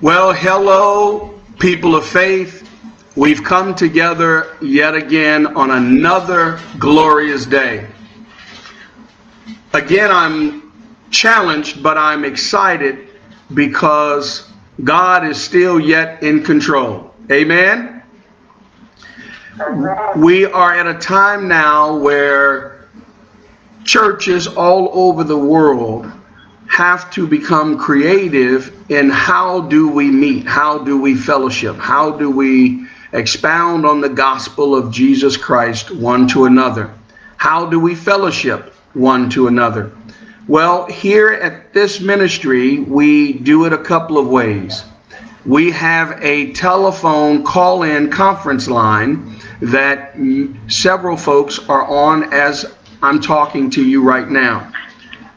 Well, hello, people of faith. We've come together yet again on another glorious day. Again, I'm challenged, but I'm excited because God is still yet in control. Amen. We are at a time now where churches all over the world have to become creative in how do we meet, how do we fellowship, how do we expound on the gospel of Jesus Christ one to another, how do we fellowship one to another. Well, here at this ministry, we do it a couple of ways. We have a telephone call in conference line that several folks are on as I'm talking to you right now.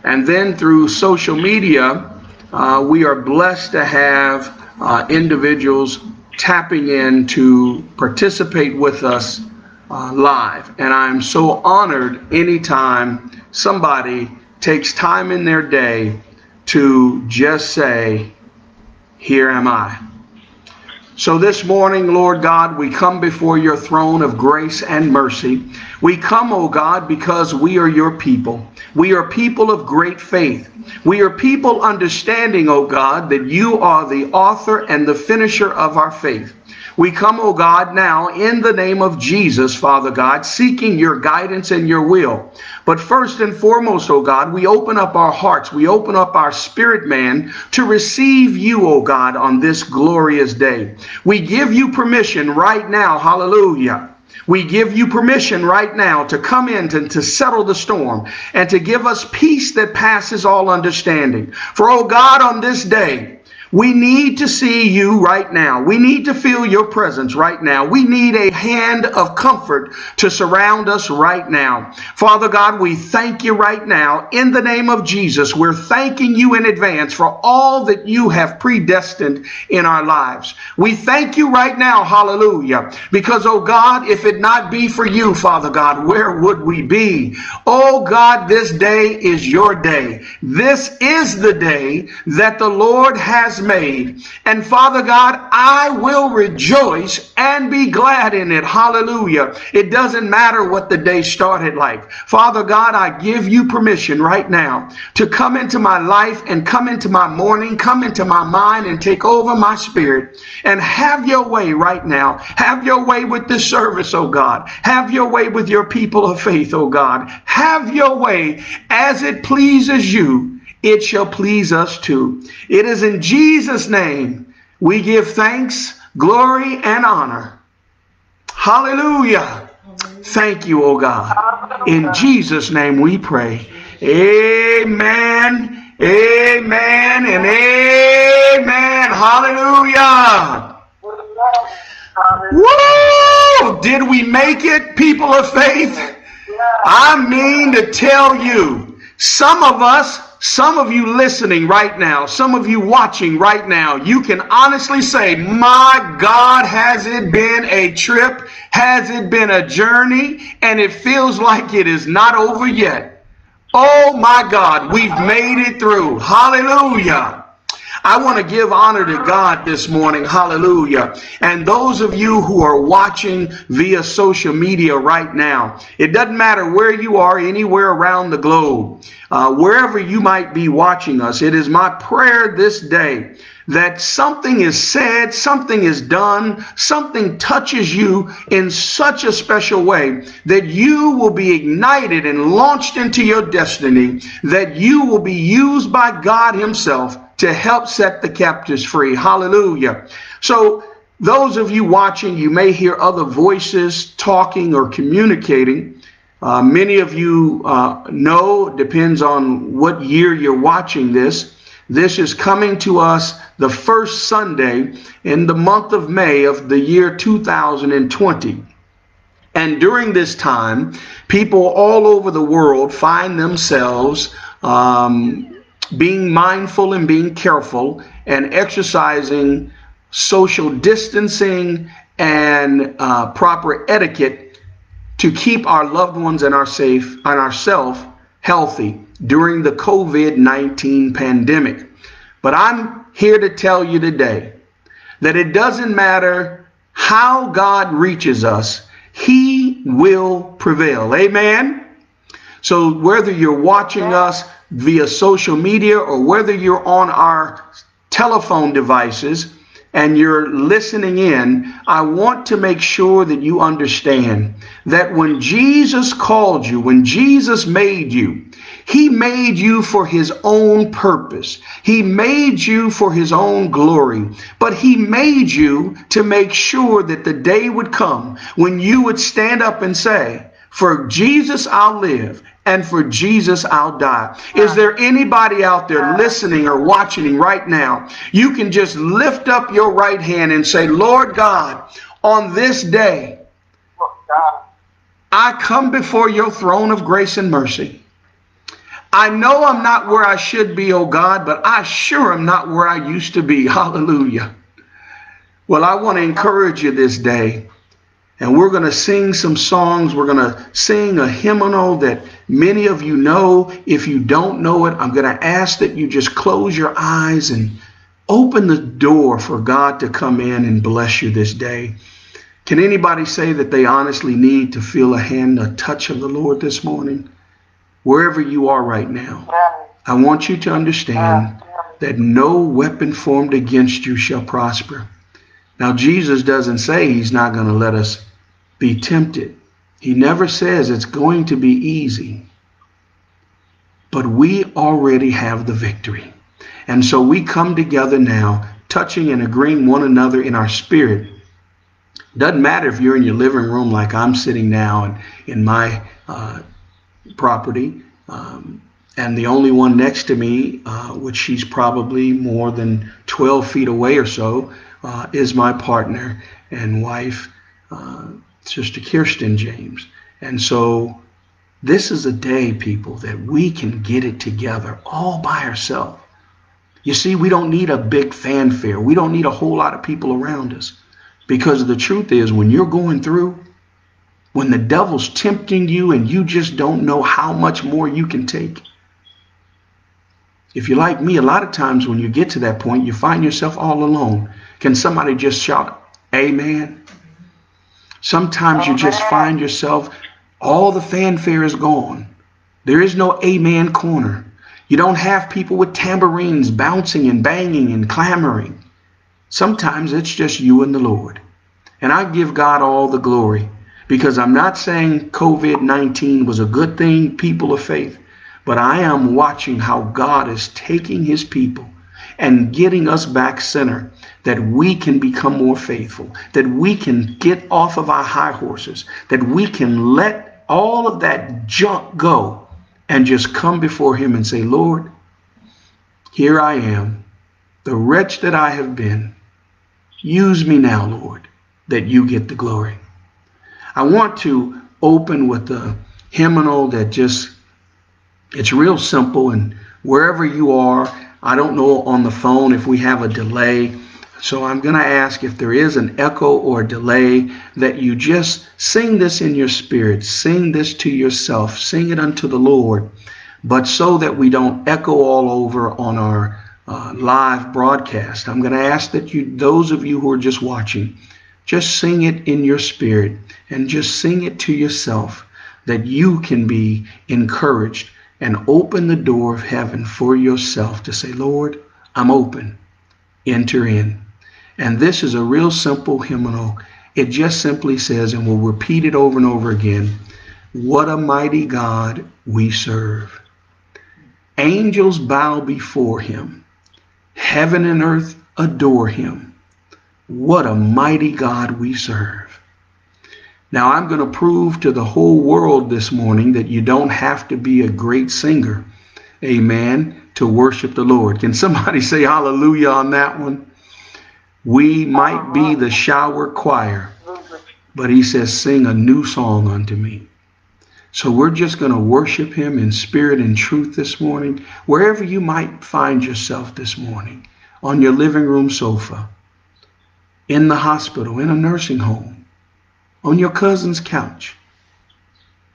And then through social media, uh, we are blessed to have uh, individuals tapping in to participate with us uh, live. And I'm so honored anytime somebody takes time in their day to just say, Here am I. So this morning, Lord God, we come before your throne of grace and mercy. We come, O oh God, because we are your people. We are people of great faith. We are people understanding, O God, that you are the author and the finisher of our faith. We come, O God, now in the name of Jesus, Father God, seeking your guidance and your will. But first and foremost, O God, we open up our hearts, we open up our spirit man to receive you, O God, on this glorious day. We give you permission right now, hallelujah. We give you permission right now to come in to, to settle the storm and to give us peace that passes all understanding. For, oh God, on this day, we need to see you right now. We need to feel your presence right now. We need a hand of comfort to surround us right now. Father God, we thank you right now in the name of Jesus. We're thanking you in advance for all that you have predestined in our lives. We thank you right now, hallelujah, because, oh God, if it not be for you, Father God, where would we be? Oh God, this day is your day. This is the day that the Lord has made. And Father God, I will rejoice and be glad in it. Hallelujah. It doesn't matter what the day started like. Father God, I give you permission right now to come into my life and come into my morning, come into my mind and take over my spirit and have your way right now. Have your way with this service, oh God. Have your way with your people of faith, oh God. Have your way as it pleases you it shall please us too. It is in Jesus' name we give thanks, glory, and honor. Hallelujah. Thank you, O God. In Jesus' name we pray. Amen, amen, and amen. Hallelujah. Woo! Did we make it, people of faith? I mean to tell you, some of us some of you listening right now, some of you watching right now, you can honestly say, My God, has it been a trip? Has it been a journey? And it feels like it is not over yet. Oh my God, we've made it through. Hallelujah. I want to give honor to God this morning. Hallelujah. And those of you who are watching via social media right now, it doesn't matter where you are, anywhere around the globe, uh, wherever you might be watching us, it is my prayer this day that something is said, something is done, something touches you in such a special way that you will be ignited and launched into your destiny, that you will be used by God Himself to help set the captives free. Hallelujah. So, those of you watching, you may hear other voices talking or communicating. Uh, many of you uh, know, depends on what year you're watching this. This is coming to us the first Sunday in the month of May of the year 2020. And during this time, people all over the world find themselves um, being mindful and being careful and exercising social distancing and uh, proper etiquette to keep our loved ones and our safe and ourselves healthy during the COVID-19 pandemic. But I'm here to tell you today that it doesn't matter how God reaches us, He will prevail. Amen? So whether you're watching us via social media or whether you're on our telephone devices, and you're listening in, I want to make sure that you understand that when Jesus called you, when Jesus made you, he made you for his own purpose. He made you for his own glory. But he made you to make sure that the day would come when you would stand up and say, for Jesus I'll live and for Jesus I'll die. Is ah. there anybody out there ah. listening or watching right now? You can just lift up your right hand and say, Lord God, on this day, I come before your throne of grace and mercy. I know I'm not where I should be, oh God, but I sure am not where I used to be. Hallelujah. Well, I want to encourage you this day and we're going to sing some songs. We're going to sing a hymnal that many of you know. If you don't know it, I'm going to ask that you just close your eyes and open the door for God to come in and bless you this day. Can anybody say that they honestly need to feel a hand, a touch of the Lord this morning? Wherever you are right now, I want you to understand that no weapon formed against you shall prosper. Now, Jesus doesn't say he's not going to let us be tempted. He never says it's going to be easy. But we already have the victory. And so we come together now, touching and agreeing one another in our spirit. Doesn't matter if you're in your living room like I'm sitting now and in my uh, property. Um, and the only one next to me, uh, which she's probably more than 12 feet away or so, uh, is my partner and wife, uh, Sister Kirsten James. And so this is a day, people, that we can get it together all by ourselves. You see, we don't need a big fanfare. We don't need a whole lot of people around us. Because the truth is, when you're going through, when the devil's tempting you and you just don't know how much more you can take, if you're like me, a lot of times when you get to that point, you find yourself all alone. Can somebody just shout, Amen? Sometimes you just find yourself, all the fanfare is gone. There is no Amen corner. You don't have people with tambourines bouncing and banging and clamoring. Sometimes it's just you and the Lord. And I give God all the glory because I'm not saying COVID 19 was a good thing, people of faith. But I am watching how God is taking his people and getting us back center that we can become more faithful, that we can get off of our high horses, that we can let all of that junk go and just come before him and say, Lord, here I am, the wretch that I have been. Use me now, Lord, that you get the glory. I want to open with the hymnal that just it's real simple, and wherever you are, I don't know on the phone if we have a delay. So I'm going to ask if there is an echo or delay that you just sing this in your spirit. Sing this to yourself. Sing it unto the Lord. But so that we don't echo all over on our uh, live broadcast, I'm going to ask that you, those of you who are just watching, just sing it in your spirit and just sing it to yourself that you can be encouraged and open the door of heaven for yourself to say, Lord, I'm open. Enter in. And this is a real simple hymnal. It just simply says, and we'll repeat it over and over again, what a mighty God we serve. Angels bow before him. Heaven and earth adore him. What a mighty God we serve. Now, I'm going to prove to the whole world this morning that you don't have to be a great singer, amen, to worship the Lord. Can somebody say hallelujah on that one? We might be uh-huh. the shower choir, but he says, sing a new song unto me. So we're just going to worship him in spirit and truth this morning, wherever you might find yourself this morning, on your living room sofa, in the hospital, in a nursing home on your cousin's couch,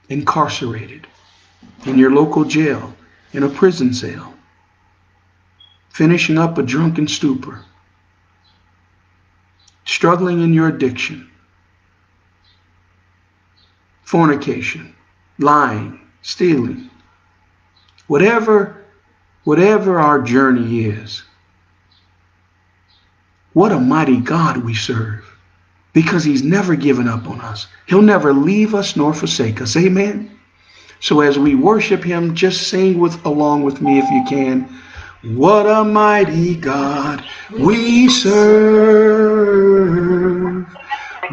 incarcerated, in your local jail, in a prison cell, finishing up a drunken stupor, struggling in your addiction, fornication, lying, stealing, whatever, whatever our journey is. What a mighty God we serve because he's never given up on us. He'll never leave us nor forsake us. Amen. So as we worship him, just sing with along with me if you can. What a mighty God we serve.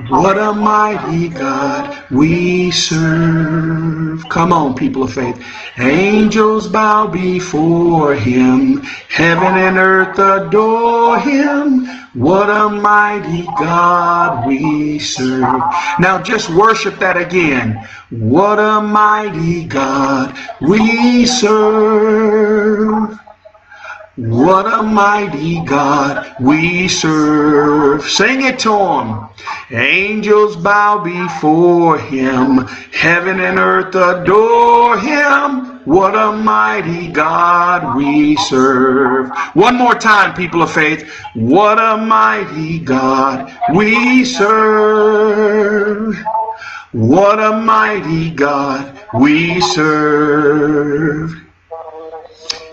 What a mighty God we serve. Come on, people of faith. Angels bow before him. Heaven and earth adore him. What a mighty God we serve. Now just worship that again. What a mighty God we serve. What a mighty God we serve. Sing it to him. Angels bow before him. Heaven and earth adore him. What a mighty God we serve. One more time, people of faith. What a mighty God we serve. What a mighty God we serve.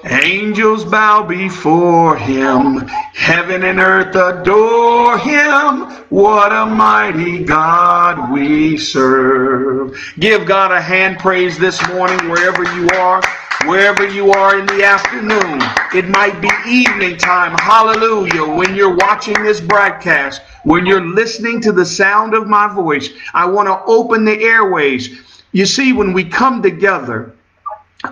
Angels bow before him. Heaven and earth adore him. What a mighty God we serve. Give God a hand praise this morning wherever you are. Wherever you are in the afternoon, it might be evening time. Hallelujah. When you're watching this broadcast, when you're listening to the sound of my voice, I want to open the airways. You see, when we come together,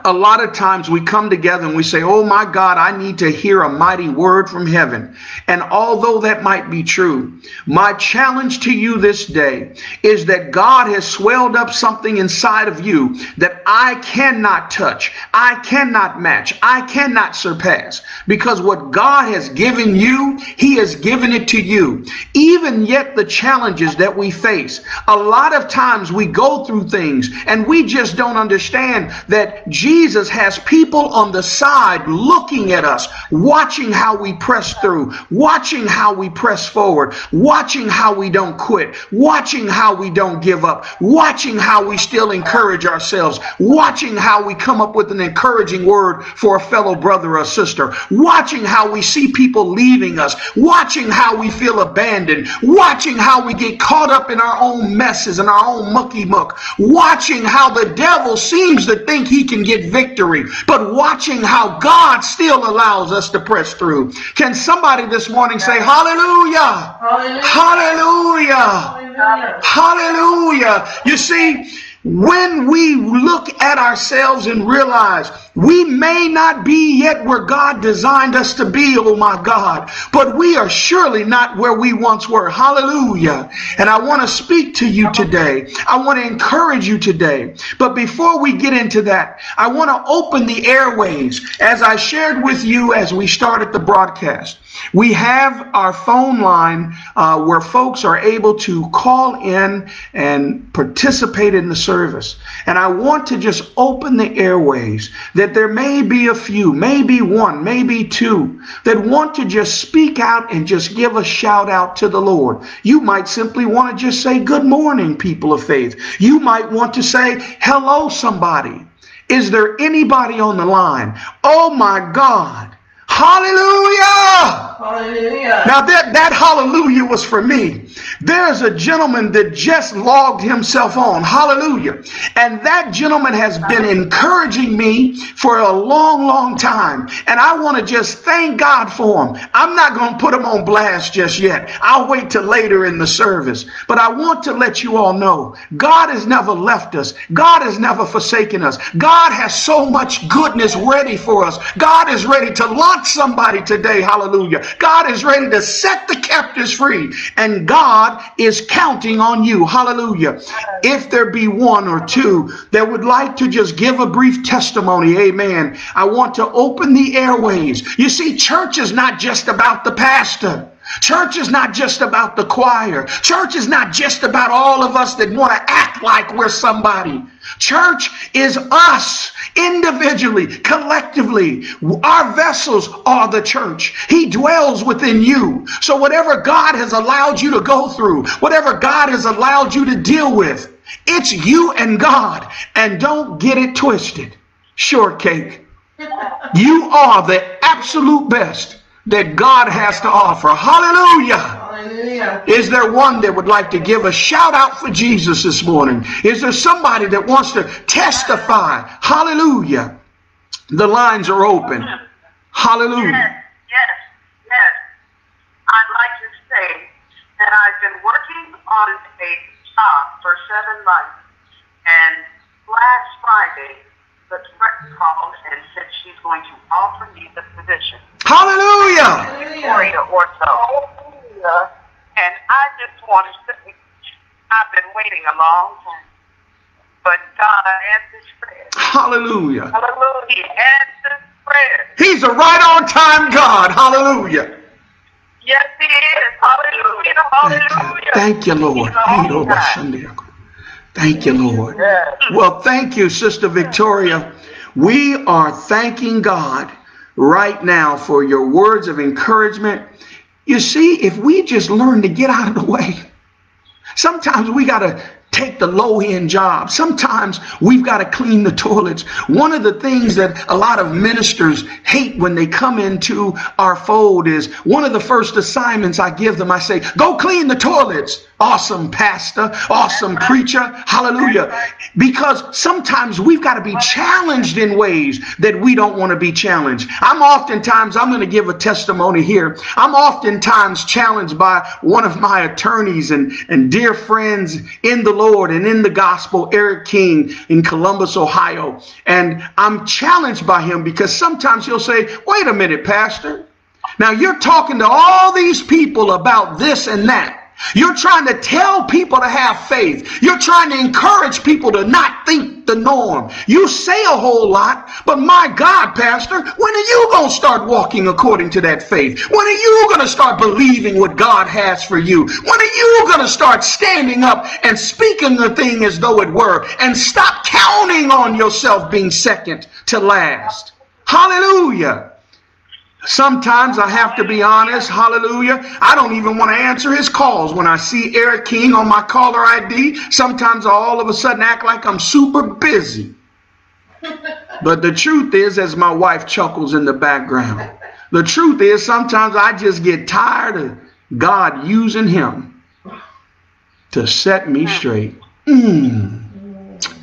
a lot of times we come together and we say, Oh my God, I need to hear a mighty word from heaven. And although that might be true, my challenge to you this day is that God has swelled up something inside of you that I cannot touch, I cannot match, I cannot surpass. Because what God has given you, He has given it to you. Even yet, the challenges that we face, a lot of times we go through things and we just don't understand that Jesus has people on the side looking at us, watching how we press through, watching how we press forward, watching how we don't quit, watching how we don't give up, watching how we still encourage ourselves, watching how we come up with an encouraging word for a fellow brother or sister, watching how we see people leaving us, watching how we feel abandoned, watching how we get caught up in our own messes and our own mucky muck, watching how the devil seems to think he can get get victory, but watching how God still allows us to press through. Can somebody this morning say hallelujah? Hallelujah. Hallelujah. hallelujah. You see, when we look at ourselves and realize we may not be yet where God designed us to be, oh my God, but we are surely not where we once were. Hallelujah. And I want to speak to you today. I want to encourage you today. But before we get into that, I want to open the airways as I shared with you as we started the broadcast. We have our phone line uh, where folks are able to call in and participate in the service. And I want to just open the airways that there may be a few, maybe one, maybe two, that want to just speak out and just give a shout out to the Lord. You might simply want to just say, Good morning, people of faith. You might want to say, Hello, somebody. Is there anybody on the line? Oh my God. Hallelujah. Hallelujah. Now that, that hallelujah was for me. There's a gentleman that just logged himself on. Hallelujah. And that gentleman has been encouraging me for a long, long time. And I want to just thank God for him. I'm not going to put him on blast just yet. I'll wait till later in the service. But I want to let you all know God has never left us. God has never forsaken us. God has so much goodness ready for us. God is ready to launch somebody today. Hallelujah. God is ready to set the captives free. And God is counting on you. Hallelujah. If there be one or two that would like to just give a brief testimony, amen. I want to open the airways. You see, church is not just about the pastor. Church is not just about the choir. Church is not just about all of us that want to act like we're somebody. Church is us individually, collectively. Our vessels are the church. He dwells within you. So whatever God has allowed you to go through, whatever God has allowed you to deal with, it's you and God. And don't get it twisted. Shortcake. You are the absolute best that God has to offer. Hallelujah. Hallelujah. Is there one that would like to give a shout out for Jesus this morning? Is there somebody that wants to testify? Hallelujah. The lines are open. Hallelujah. Yes, yes, yes. I'd like to say that I've been working on a job for seven months, and last Friday, the director called and said she's going to offer me the position. Hallelujah. Victoria or so. And I just want to say, I've been waiting a long time. But God answers prayers. Hallelujah. Hallelujah. He answers prayers. He's a right on time God. Hallelujah. Yes, he is. Hallelujah. Hallelujah. Thank you, Lord. Thank you, Lord. Well, thank you, Sister Victoria. We are thanking God right now for your words of encouragement. You see, if we just learn to get out of the way, sometimes we got to take the low end job. Sometimes we've got to clean the toilets. One of the things that a lot of ministers hate when they come into our fold is one of the first assignments I give them, I say, go clean the toilets. Awesome pastor, awesome preacher. Hallelujah. Because sometimes we've got to be challenged in ways that we don't want to be challenged. I'm oftentimes, I'm going to give a testimony here. I'm oftentimes challenged by one of my attorneys and, and dear friends in the Lord and in the gospel, Eric King in Columbus, Ohio. And I'm challenged by him because sometimes he'll say, wait a minute, pastor. Now you're talking to all these people about this and that. You're trying to tell people to have faith. You're trying to encourage people to not think the norm. You say a whole lot, but my God, Pastor, when are you going to start walking according to that faith? When are you going to start believing what God has for you? When are you going to start standing up and speaking the thing as though it were and stop counting on yourself being second to last? Hallelujah. Sometimes I have to be honest, hallelujah. I don't even want to answer his calls when I see Eric King on my caller ID. Sometimes I all of a sudden act like I'm super busy. But the truth is, as my wife chuckles in the background, the truth is sometimes I just get tired of God using him to set me straight. Mm.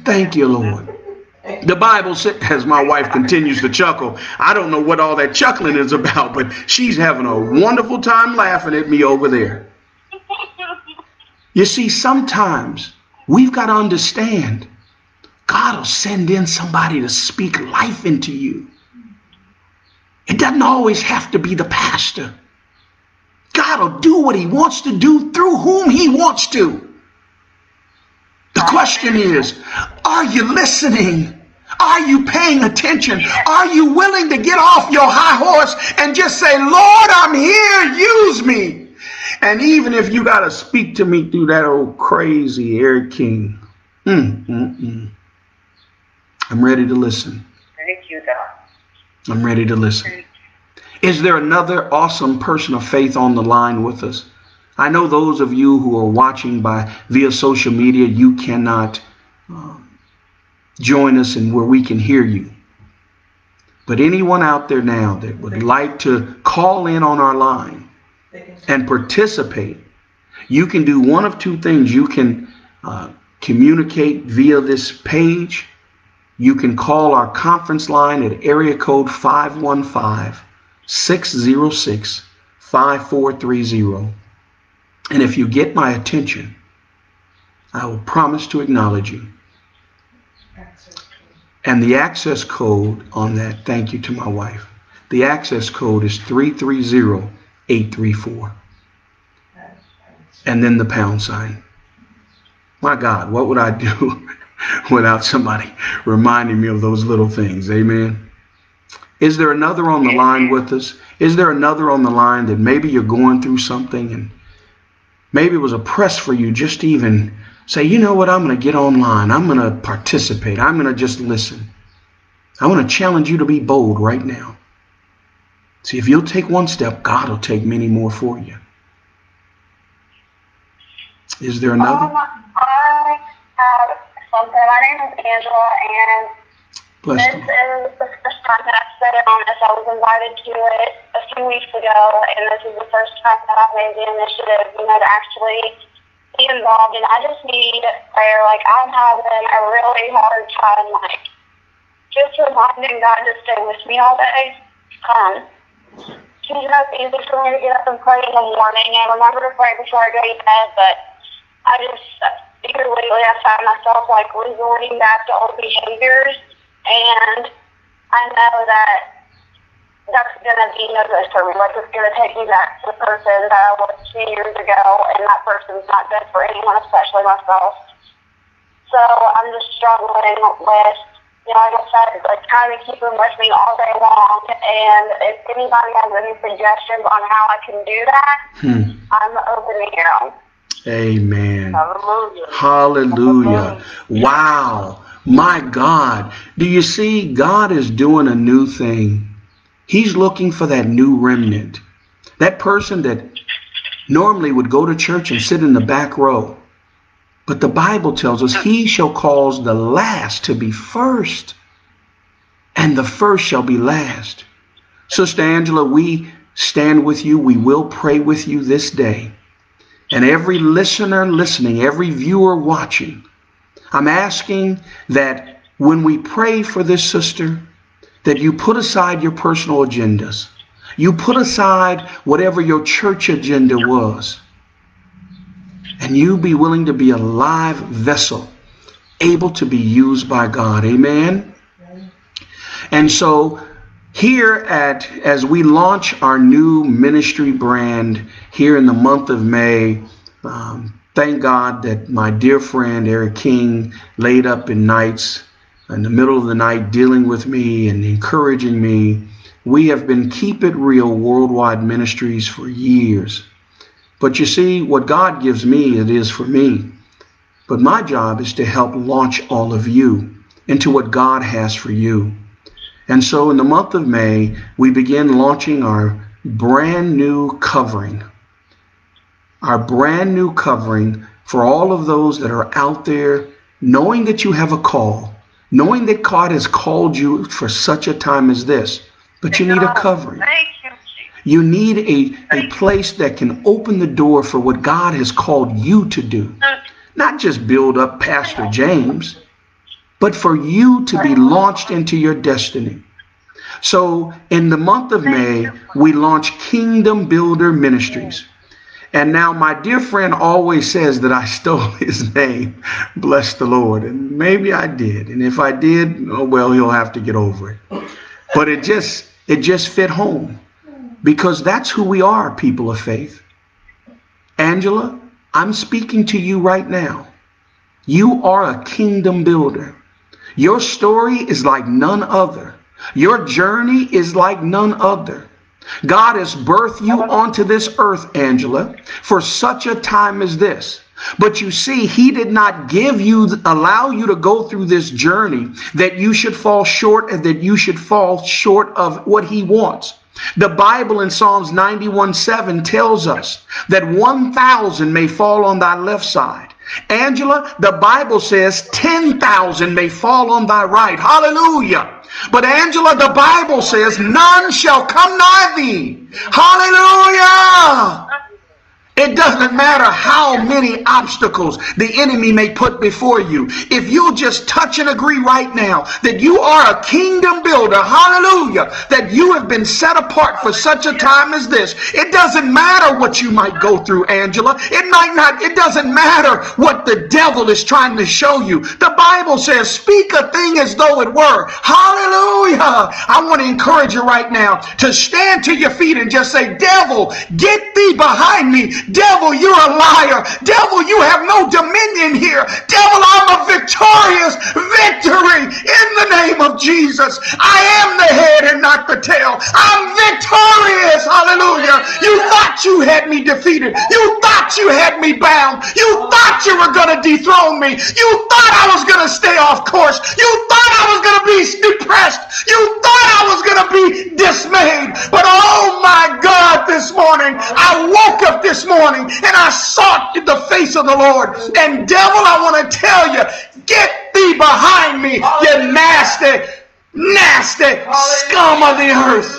Thank you, Lord. The Bible says, my wife continues to chuckle, I don't know what all that chuckling is about, but she's having a wonderful time laughing at me over there. You see, sometimes we've got to understand God will send in somebody to speak life into you. It doesn't always have to be the pastor. God will do what he wants to do through whom he wants to. The question is, are you listening? Are you paying attention? Are you willing to get off your high horse and just say, Lord, I'm here, use me? And even if you got to speak to me through that old crazy Eric King, mm, mm, mm, I'm ready to listen. Thank you, God. I'm ready to listen. Is there another awesome person of faith on the line with us? I know those of you who are watching by via social media, you cannot um, join us and where we can hear you. But anyone out there now that would like to call in on our line and participate, you can do one of two things. You can uh, communicate via this page. You can call our conference line at area code 515 606 5430. And if you get my attention, I will promise to acknowledge you. And the access code on that, thank you to my wife, the access code is 330834. And then the pound sign. My God, what would I do without somebody reminding me of those little things? Amen. Is there another on the line with us? Is there another on the line that maybe you're going through something and maybe it was a press for you just to even say, you know what, I'm going to get online. I'm going to participate. I'm going to just listen. I want to challenge you to be bold right now. See, if you'll take one step, God will take many more for you. Is there another? Um, I have something. My name is Angela, and Bless this them. is the first time that I've said it on this. I was invited to it a few weeks ago, and this is the first time that I've made the initiative, you know, to actually be involved. And I just need prayer. Like, I'm having a really hard time, like, just reminding God to stay with me all day. Um, you know, it's easy for me to get up and pray in the morning and remember to pray before I go to bed, but I just, here lately I found myself, like, resorting back to old behaviors, and I know that that's going to be no good for me. Like, it's going to take me back to the person that I was two years ago, and that person's not good for anyone, especially myself. So I'm just struggling with you know, like I said, like trying to keep them with me all day long. And if anybody has any suggestions on how I can do that, hmm. I'm open to hear them. Amen. Hallelujah. Hallelujah. Wow. My God. Do you see? God is doing a new thing. He's looking for that new remnant. That person that normally would go to church and sit in the back row. But the Bible tells us he shall cause the last to be first, and the first shall be last. Sister Angela, we stand with you. We will pray with you this day. And every listener listening, every viewer watching, I'm asking that when we pray for this sister, that you put aside your personal agendas. You put aside whatever your church agenda was and you be willing to be a live vessel, able to be used by God. Amen. And so here at as we launch our new ministry brand here in the month of May, um, thank God that my dear friend Eric King laid up in nights in the middle of the night dealing with me and encouraging me. We have been Keep It Real Worldwide Ministries for years. But you see, what God gives me, it is for me. But my job is to help launch all of you into what God has for you. And so in the month of May, we begin launching our brand new covering. Our brand new covering for all of those that are out there knowing that you have a call, knowing that God has called you for such a time as this, but you need a covering. You need a, a place that can open the door for what God has called you to do. Not just build up Pastor James, but for you to be launched into your destiny. So in the month of May, we launch Kingdom Builder Ministries. And now my dear friend always says that I stole his name. Bless the Lord. And maybe I did. And if I did, oh well, he'll have to get over it. But it just it just fit home because that's who we are, people of faith. Angela, I'm speaking to you right now. You are a kingdom builder. Your story is like none other. Your journey is like none other. God has birthed you onto this earth, Angela, for such a time as this. But you see, he did not give you, allow you to go through this journey that you should fall short and that you should fall short of what he wants. The Bible in Psalms 91 7 tells us that 1,000 may fall on thy left side. Angela, the Bible says 10,000 may fall on thy right. Hallelujah. But Angela, the Bible says none shall come nigh thee. Hallelujah. It doesn't matter how many obstacles the enemy may put before you. If you'll just touch and agree right now that you are a kingdom builder, hallelujah, that you have been set apart for such a time as this. It doesn't matter what you might go through, Angela. It might not, it doesn't matter what the devil is trying to show you. The Bible says, speak a thing as though it were. Hallelujah. I want to encourage you right now to stand to your feet and just say, devil, get thee behind me. Devil, you're a liar. Devil, you have no dominion here. Devil, I'm a victorious victory in the name of Jesus. I am the head and not the tail. I'm victorious. Hallelujah. You thought you had me defeated. You thought you had me bound. You thought you were going to dethrone me. You thought I was going to stay off course. You thought I was going to be depressed. You thought I was going to be dismayed. But oh my God, this morning, I woke up this morning and I sought the face of the Lord. And devil, I want to tell you, get thee behind me, you nasty, nasty scum of the earth.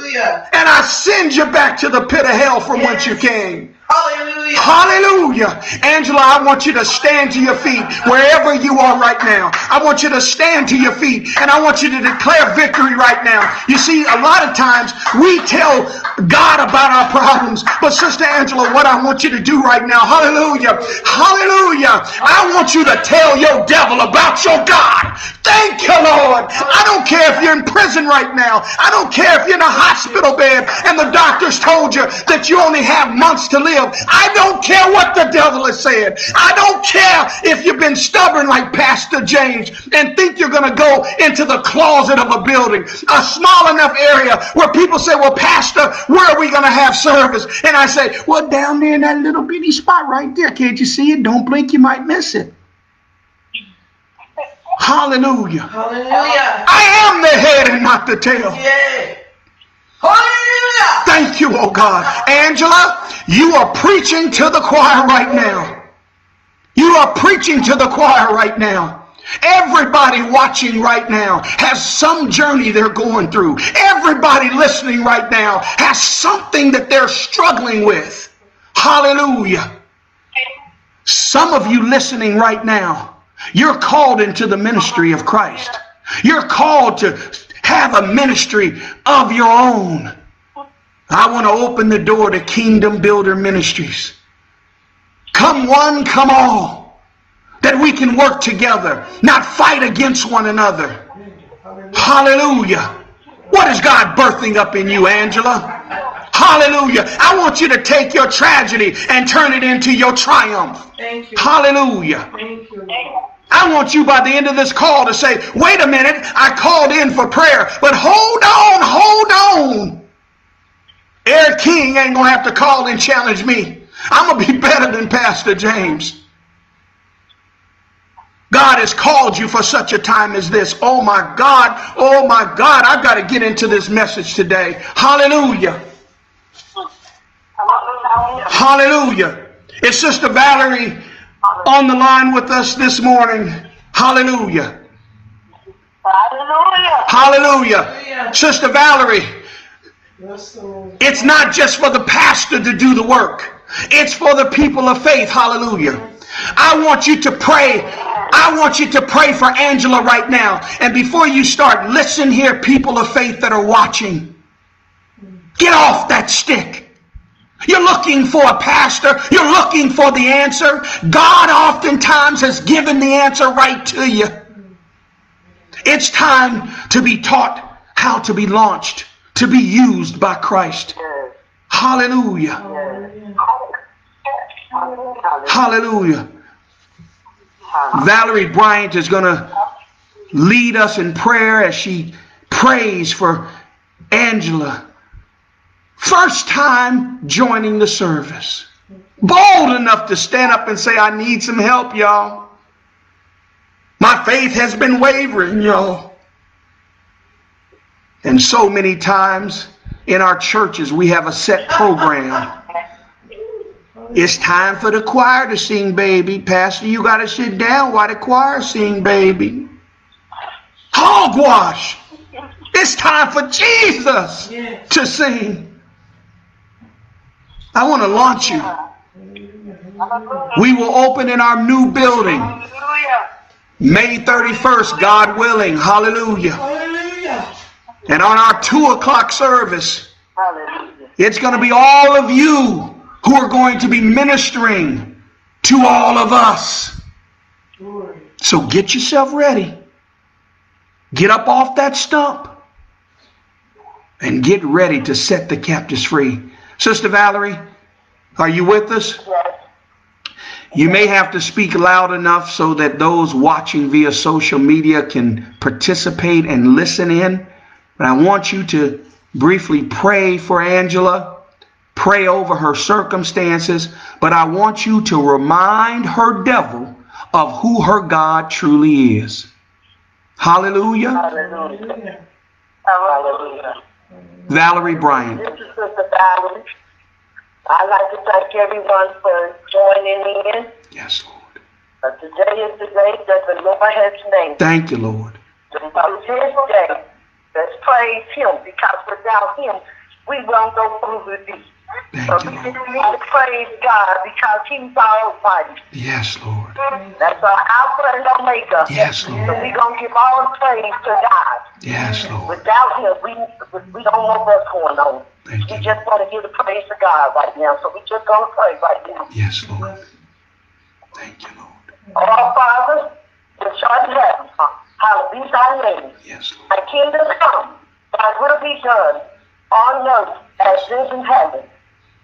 And I send you back to the pit of hell from whence you came. Hallelujah. Hallelujah. Angela, I want you to stand to your feet wherever you are right now. I want you to stand to your feet and I want you to declare victory right now. You see, a lot of times we tell God about our problems, but Sister Angela, what I want you to do right now, hallelujah, hallelujah, I want you to tell your devil about your God. Thank you, Lord. I don't care if you're in prison right now. I don't care if you're in a hospital bed and the doctors told you that you only have months to live live. I don't care what the devil is saying. I don't care if you've been stubborn like Pastor James and think you're going to go into the closet of a building, a small enough area where people say, well, Pastor, where are we going to have service? And I say, well, down there in that little bitty spot right there. Can't you see it? Don't blink, you might miss it. Hallelujah. Hallelujah. I am the head and not the tail. Yeah. Hallelujah. Thank you, oh God. Angela, you are preaching to the choir right now. You are preaching to the choir right now. Everybody watching right now has some journey they're going through. Everybody listening right now has something that they're struggling with. Hallelujah. Some of you listening right now, you're called into the ministry of Christ. You're called to have a ministry of your own. I want to open the door to Kingdom Builder Ministries. Come one, come all. That we can work together, not fight against one another. Hallelujah. What is God birthing up in you, Angela? Hallelujah. I want you to take your tragedy and turn it into your triumph. Thank you. Hallelujah. Thank you. I want you by the end of this call to say, wait a minute, I called in for prayer, but hold on, hold on. Eric King ain't going to have to call and challenge me. I'm going to be better than Pastor James. God has called you for such a time as this. Oh my God. Oh my God. I've got to get into this message today. Hallelujah. Hallelujah. It's Sister Valerie on the line with us this morning. Hallelujah. Hallelujah. Hallelujah. Sister Valerie, it's not just for the pastor to do the work. It's for the people of faith. Hallelujah. I want you to pray. I want you to pray for Angela right now. And before you start, listen here, people of faith that are watching. Get off that stick. You're looking for a pastor. You're looking for the answer. God oftentimes has given the answer right to you. It's time to be taught how to be launched, to be used by Christ. Hallelujah. Hallelujah. Valerie Bryant is going to lead us in prayer as she prays for Angela First time joining the service. Bold enough to stand up and say, I need some help, y'all. My faith has been wavering, y'all. And so many times in our churches, we have a set program. It's time for the choir to sing, baby. Pastor, you got to sit down while the choir sing, baby. Hogwash. It's time for Jesus to sing. I want to launch you. We will open in our new building May 31st, God willing. Hallelujah. And on our 2 o'clock service, it's going to be all of you who are going to be ministering to all of us. So get yourself ready. Get up off that stump and get ready to set the captives free. Sister Valerie, are you with us? Yes. You may have to speak loud enough so that those watching via social media can participate and listen in. But I want you to briefly pray for Angela, pray over her circumstances, but I want you to remind her devil of who her God truly is. Hallelujah. Hallelujah. Hallelujah. Valerie Bryant. This is Sister Valerie. I'd like to thank everyone for joining in. Yes, Lord. Uh, today is the day that the Lord has made. Thank you, Lord. It's His day. Let's praise Him because without Him, we won't go through with this. So we need to praise God because He's our almighty. Yes, Lord. That's our Alpha and Omega. Yes, Lord. So we're going to give all praise to God. Yes, Lord. Without Him, we, we don't know what's going on. Thank we you. just want to give the praise to God right now. So we just going to pray right now. Yes, Lord. Thank you, Lord. Our Father, which art in heaven, hallowed be thy name. Yes, Lord. Thy kingdom come, thy will be done on earth as it is in heaven.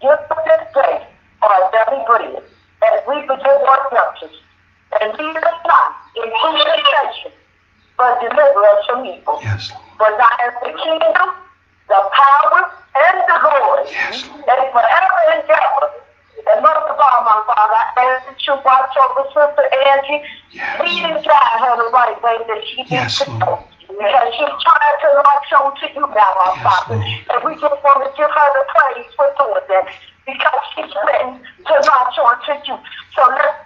Give us this day our daily bread, as we forgive our debtors. And lead us not into temptation, but deliver us from evil. Yes, Lord. For thine is the kingdom, the power, and the glory, Yes, and forever and ever. And most of all, my Father, I ask that you watch over Sister Angie. Yes. Lead and guide her the right way that she needs Yes, to go. Because she's trying to latch on to you now, our Yes, Father. Lord. And we just want to give her the praise for doing that. Because she's ready to latch on to you. So let's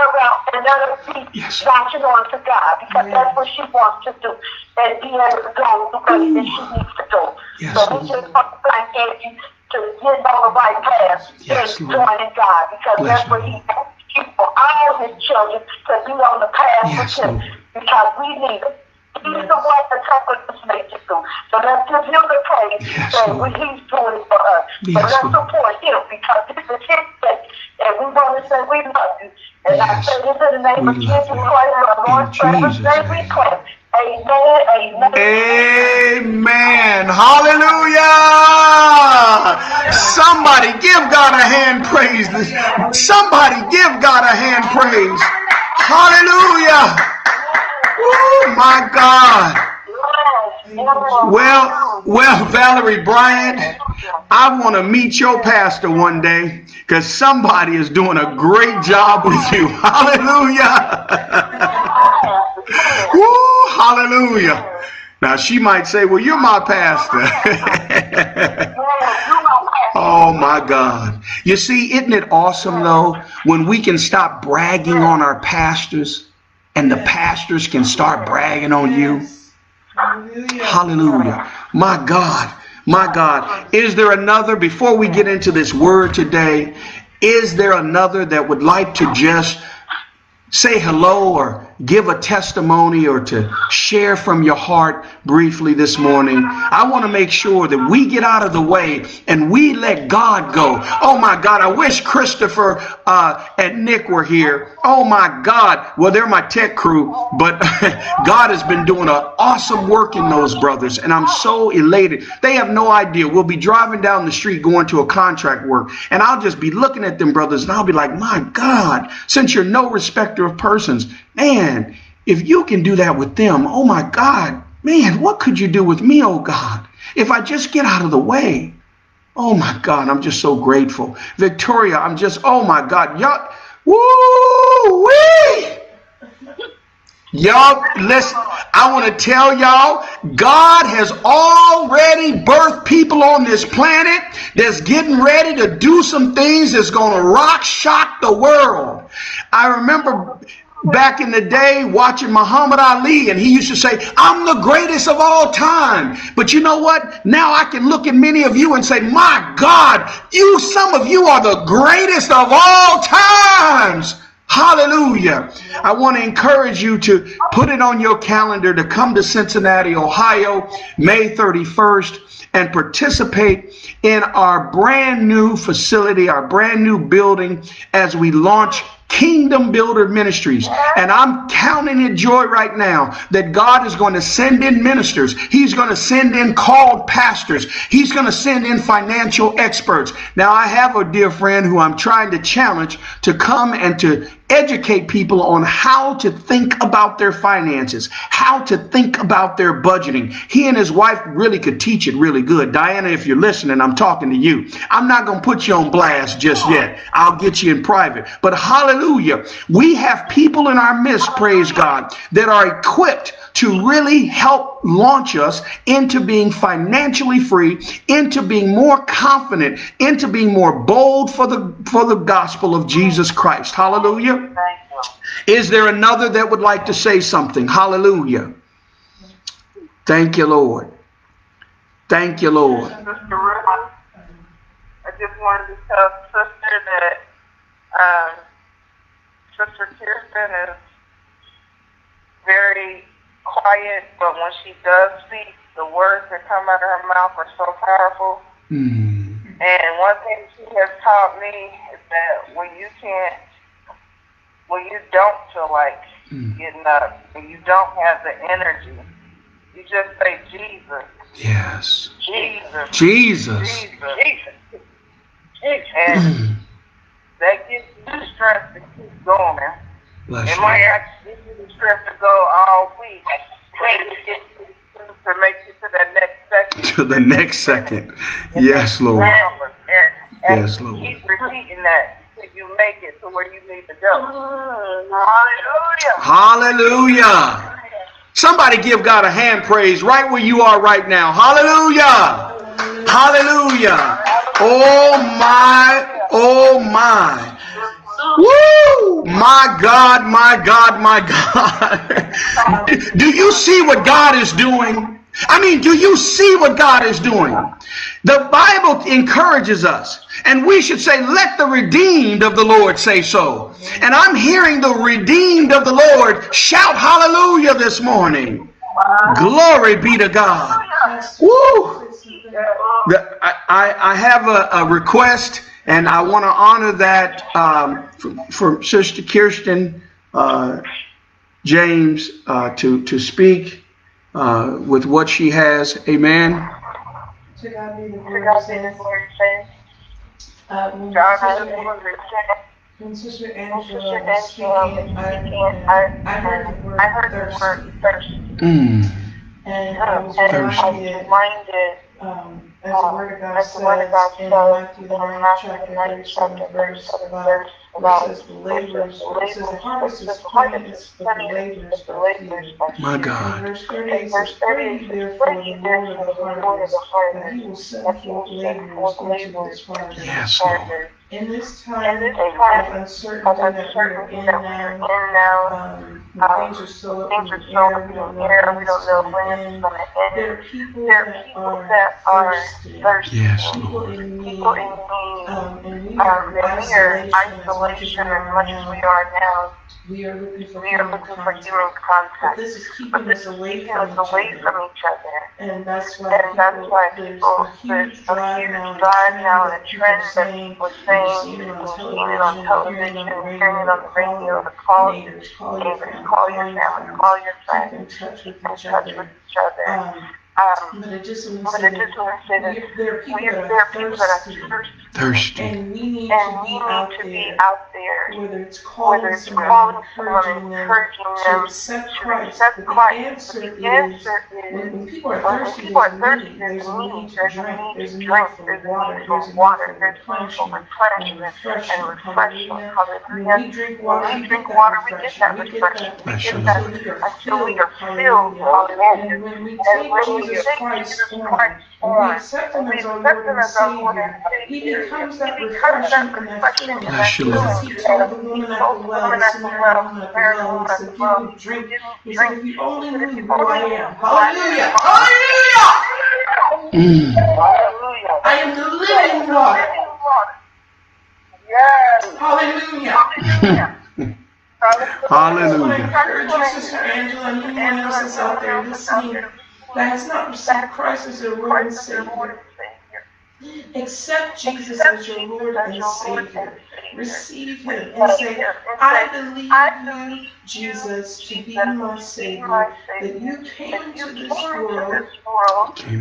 her out and let her be Yes. latching on to God. Because that's what she wants to do. And be able to go the way that she needs to go. Yes, so we Lord. just want to thank Angie to get on the right path Yes, and joining God. Because Bless that's what he for all his children to be on the path Yes, with him. Lord. Because we need it. He's the one that's helping us make it. So let's give him the praise Yes, that Lord. he's doing it for us. Yes, but let's support him because this is his day. And we want to say we love you. And I say this in the name We of Jesus you. Christ, our Lord, Jesus' name we pray. Amen, amen. Amen. Hallelujah. Somebody give God a hand praise. Somebody give God a hand praise. Hallelujah. Oh my God. Well, well, Valerie Bryant, I want to meet your pastor one day because somebody is doing a great job with you. Hallelujah. Woo, hallelujah. Now she might say, Well, you're my pastor. oh my God. You see, isn't it awesome though when we can stop bragging on our pastors and the pastors can start bragging on you? Hallelujah. My God. My God. Is there another, before we get into this word today, is there another that would like to just say hello or give a testimony or to share from your heart briefly this morning, I want to make sure that we get out of the way and we let God go. Oh my God, I wish Christopher uh, and Nick were here. Oh my God. Well, they're my tech crew, but God has been doing an awesome work in those brothers, and I'm so elated. They have no idea. We'll be driving down the street going to a contract work, and I'll just be looking at them brothers, and I'll be like, my God, since you're no respecter of persons, man, if you can do that with them, oh my God, man, what could you do with me, oh God, if I just get out of the way? Oh my God, I'm just so grateful. Victoria, I'm just, oh my God, y'all, woo wee! Y'all, listen, I want to tell y'all, God has already birthed people on this planet that's getting ready to do some things that's going to rock, shock the world. I remember back in the day watching Muhammad Ali, and he used to say, I'm the greatest of all time. But you know what? Now I can look at many of you and say, My God, you, some of you are the greatest of all times. Hallelujah. I want to encourage you to put it on your calendar to come to Cincinnati, Ohio, May 31st and participate in our brand new facility, our brand new building as we launch Kingdom Builder Ministries. And I'm counting it joy right now that God is going to send in ministers. He's going to send in called pastors. He's going to send in financial experts. Now, I have a dear friend who I'm trying to challenge to come and to educate people on how to think about their finances, how to think about their budgeting. He and his wife really could teach it really good. Diana, if you're listening, I'm talking to you. I'm not going to put you on blast just yet. I'll get you in private. But hallelujah, we have people in our midst, praise God, that are equipped to really help launch us into being financially free, into being more confident, into being more bold for the for the gospel of Jesus Christ. Hallelujah. Is there another that would like to say something? Hallelujah. Thank you, Lord. Thank you, Lord. I just wanted to tell Sister that um, Sister Kirsten is very quiet, but when she does speak, the words that come out of her mouth are so powerful. Mm. And one thing she has taught me is that when you can't, when you don't feel like mm. getting up, when you don't have the energy, you just say Jesus. Yes. Jesus. Jesus. Jesus. Jesus. Jesus. And that gives you strength to keep going. Bless it you. might give you the strength to go all week. To make it to the next second. To the next second. Yes, Lord. And, yes, Lord. Keep repeating that until you make it to where you need to go. Hallelujah. Hallelujah. Somebody give God a hand praise right where you are right now. Hallelujah. Hallelujah. Oh my, oh my. Woo! My God, my God, my God. do you see what God is doing? I mean, do you see what God is doing? The Bible encourages us, and we should say, Let the redeemed of the Lord say so. And I'm hearing the redeemed of the Lord shout hallelujah this morning. Glory be to God. Woo! I, I have a, a request and I want to honor that um, for, for, Sister Kirsten uh, James uh, to, to speak uh, with what she has. Amen. To God be the glory. Uh, when Sister Angela was speaking, I, I heard the word, I heard the word thirst. Mm. And I was reminded um, as the Word of God says in Matthew the ninth chapter, thirty-seventh verse, about it says the laborers, it says the harvest is plenteous, but the laborers are few. My God. Verse thirty, it says, Pray therefore the Lord of the harvest, that he will send forth laborers into his harvest. Yes, Lord. In this time of uncertainty that we are in now, um, things are so up in the air, we don't know when it's going to end. There are people that are thirsty, yes, people in need, um, and we are in isolation as much as we are now. We are looking for, we human, looking contact. for contact. But this is keeping us away, from, us away each from each other. And that's why and people, that's why people there's a huge drive now, now and a trend that people are saying, you've seen it on television, hearing it on the radio, the call, neighbors, call your family, call your family, call your friends, keep in touch with each other. Um, um, but I just want to say that there are people that are thirsty, thirsty, and we need and to, be, out to be out there, whether it's calling whether it's someone, encouraging, them, encouraging them to accept Christ. But the answer, the answer is, when, when people are thirsty, people are thirsty there's a need to drink, there's a need for water, there's a need for replenishment and refreshing. Hallelujah. When we drink water, we get that refreshing. We get that until we are filled. Hallelujah. And when we take Jesus Christ on, and we accept Him as our Lord and Savior, He becomes that refreshing and that filling. Because He told the woman at the well, the Samaritan at the well, He said, give me drink. He said, if you only knew who I am. Hallelujah! Hallelujah! Hallelujah! I am the living water. Yes. Hallelujah. Hallelujah. I encourage you, Sister Angela, and anyone else that's out there listening that has not received Christ as your Lord and Savior. Accept Jesus as your Lord and Savior. receive Him and say, I believe you, Jesus, to be my Savior, that you came into this world,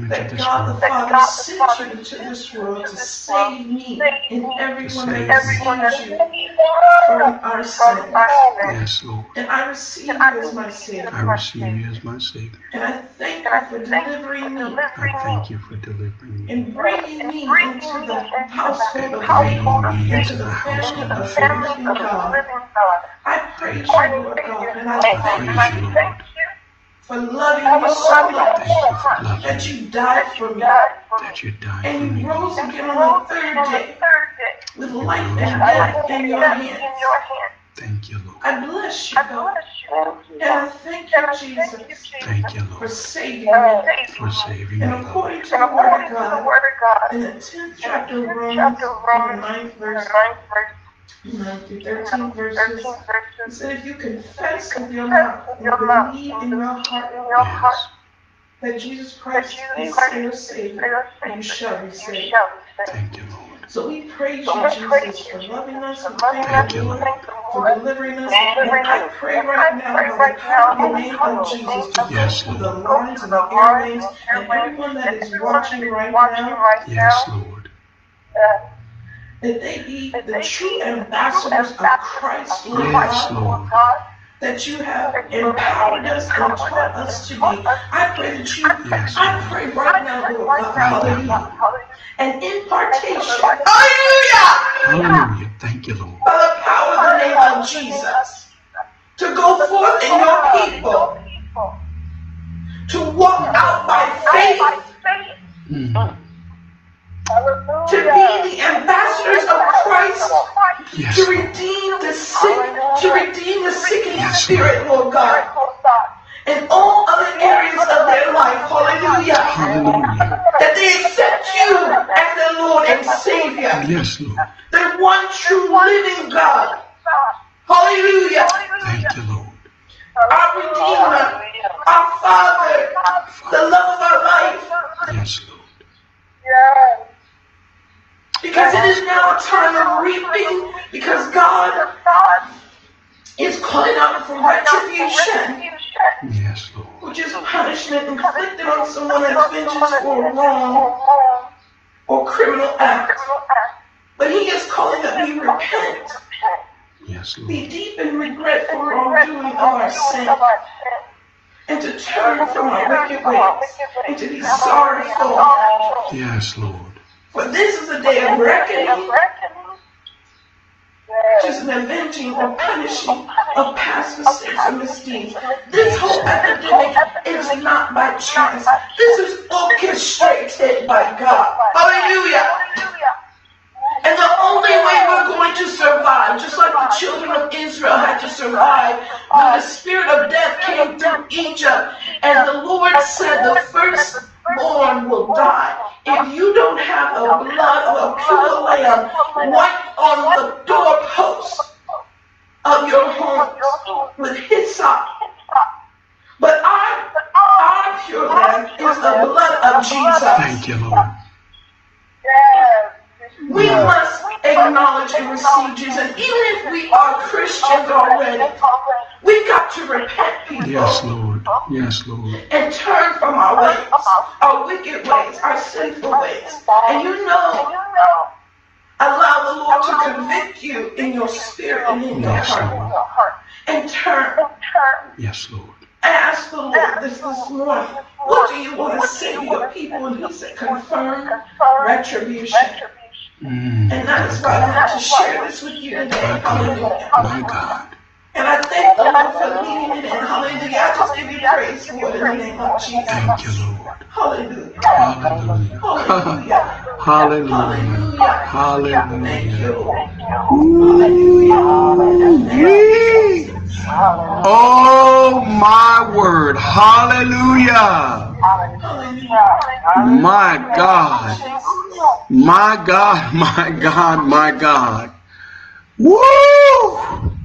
that God the Father sent you into this world to save me and everyone that receives you from our sins. Yes, Lord. And I receive you as my Savior. I receive you as my Savior. And I thank you for delivering me. I thank you for delivering me. And bringing me into the household of faith, into the family of the living God. I praise you, Lord God, and I thank you for loving me so much that you died for me. That you died And you rose again on the third day with life and death in your hands. Thank you, Lord. I bless you, God. And I thank you, Jesus, Thank you, Lord. for Lord, saving me. for saving me, And according to the word of God, in the 10th chapter of Romans, the 9th verse, 9 through 13 verses, it said, if you confess with your mouth and believe in your heart Yes. that Jesus Christ is your Savior, you shall be saved. Thank you, Lord. So we praise you, Jesus, for loving us. We Thank thank you, you, Lord. Lord, for delivering us. And I pray right now by the power in the name of Jesus to Yes, go to the Lord. lines and the airways and everyone that is watching right now, Yes, Lord. That they be the true ambassadors of Christ, Lord Yes, God, Lord. that you have empowered us and taught us to be. I pray that you, Yes, I pray right now, Lord God, Right now, hallelujah, an impartation, hallelujah, Hallelujah. Thank you, Lord. by the power of the name of Jesus, to go forth in your people, to walk out by faith, Mm. To be the ambassadors of Christ, Yes, to redeem the sick, to redeem the sick in Yes, spirit, Lord. God, in all other areas of their life, hallelujah, Hallelujah. that they accept you as their Lord and Savior, Yes, Lord. the one true living God, hallelujah, Thank you, Lord. our Redeemer, our Father, the love of our life, Yes, Lord. Because it is now a time of reaping, because God is calling out for retribution. Yes, Lord. which is punishment inflicted on someone as vengeance for a wrong or criminal act. But he is calling that we repent, Yes, Lord. be deep in regret for wrongdoing of our sin, and to turn from our wicked ways, and to be sorrowful. Yes, Lord. For this is a day of reckoning, just an avenging or punishing of past mistakes and misdeeds. This whole epidemic is not by chance. This is orchestrated by God. Hallelujah. And the only way we're going to survive, just like the children of Israel had to survive when the spirit of death came through Egypt, and the Lord said the firstborn will die. If you don't have the blood of a pure lamb white on the doorposts of your homes with hyssop, but our, our pure lamb is the blood of Jesus. Thank you, Lord. We must acknowledge and receive Jesus. Even if we are Christians already, We've got to repent, people, Yes, Lord. Yes, Lord. and turn from our ways, our wicked ways, our sinful ways. And you know, allow the Lord to convict you in your spirit and in your Yes, heart. Lord. And turn. Yes, Lord. Ask the Lord this this morning, what do you want to say to your people? And he said, confirm retribution. Mm. And that is why I want to share this with you today. My God. My God. And I thank the Lord for leading it in. Hallelujah. I just give you praise for it in the name of Jesus. Thank you, Lord. Hallelujah. Hallelujah. Hallelujah. Hallelujah. Thank you, Hallelujah. Wee. Oh my word. Hallelujah. Hallelujah. My God. My God. My God. My God. Woo!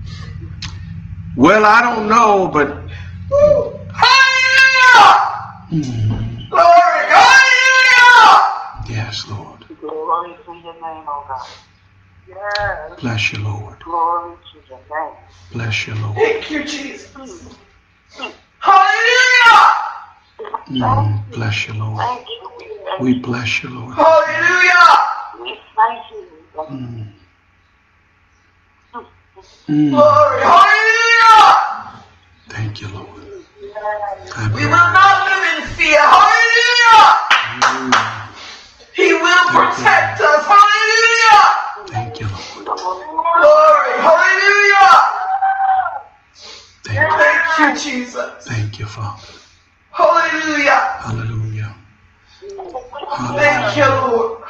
Well, I don't know, but Woo. Hallelujah. Glory. Hallelujah. yes, Lord. Glory to your name, oh God. Yes. Bless you, Lord. Glory to your name. Bless you, Lord. Thank you, Jesus. Hallelujah. Mm, bless you, Lord. Thank you. We bless you, Lord. Hallelujah. We thank you. Mm. Mm. Glory. Hallelujah. Thank you, Lord. I We will not live in fear. Hallelujah. Hallelujah. He will protect us. Hallelujah. Thank you, Lord. Glory. Hallelujah. Thank you. Thank you, Jesus. Thank you, Father. Hallelujah. Hallelujah. Thank you, Lord.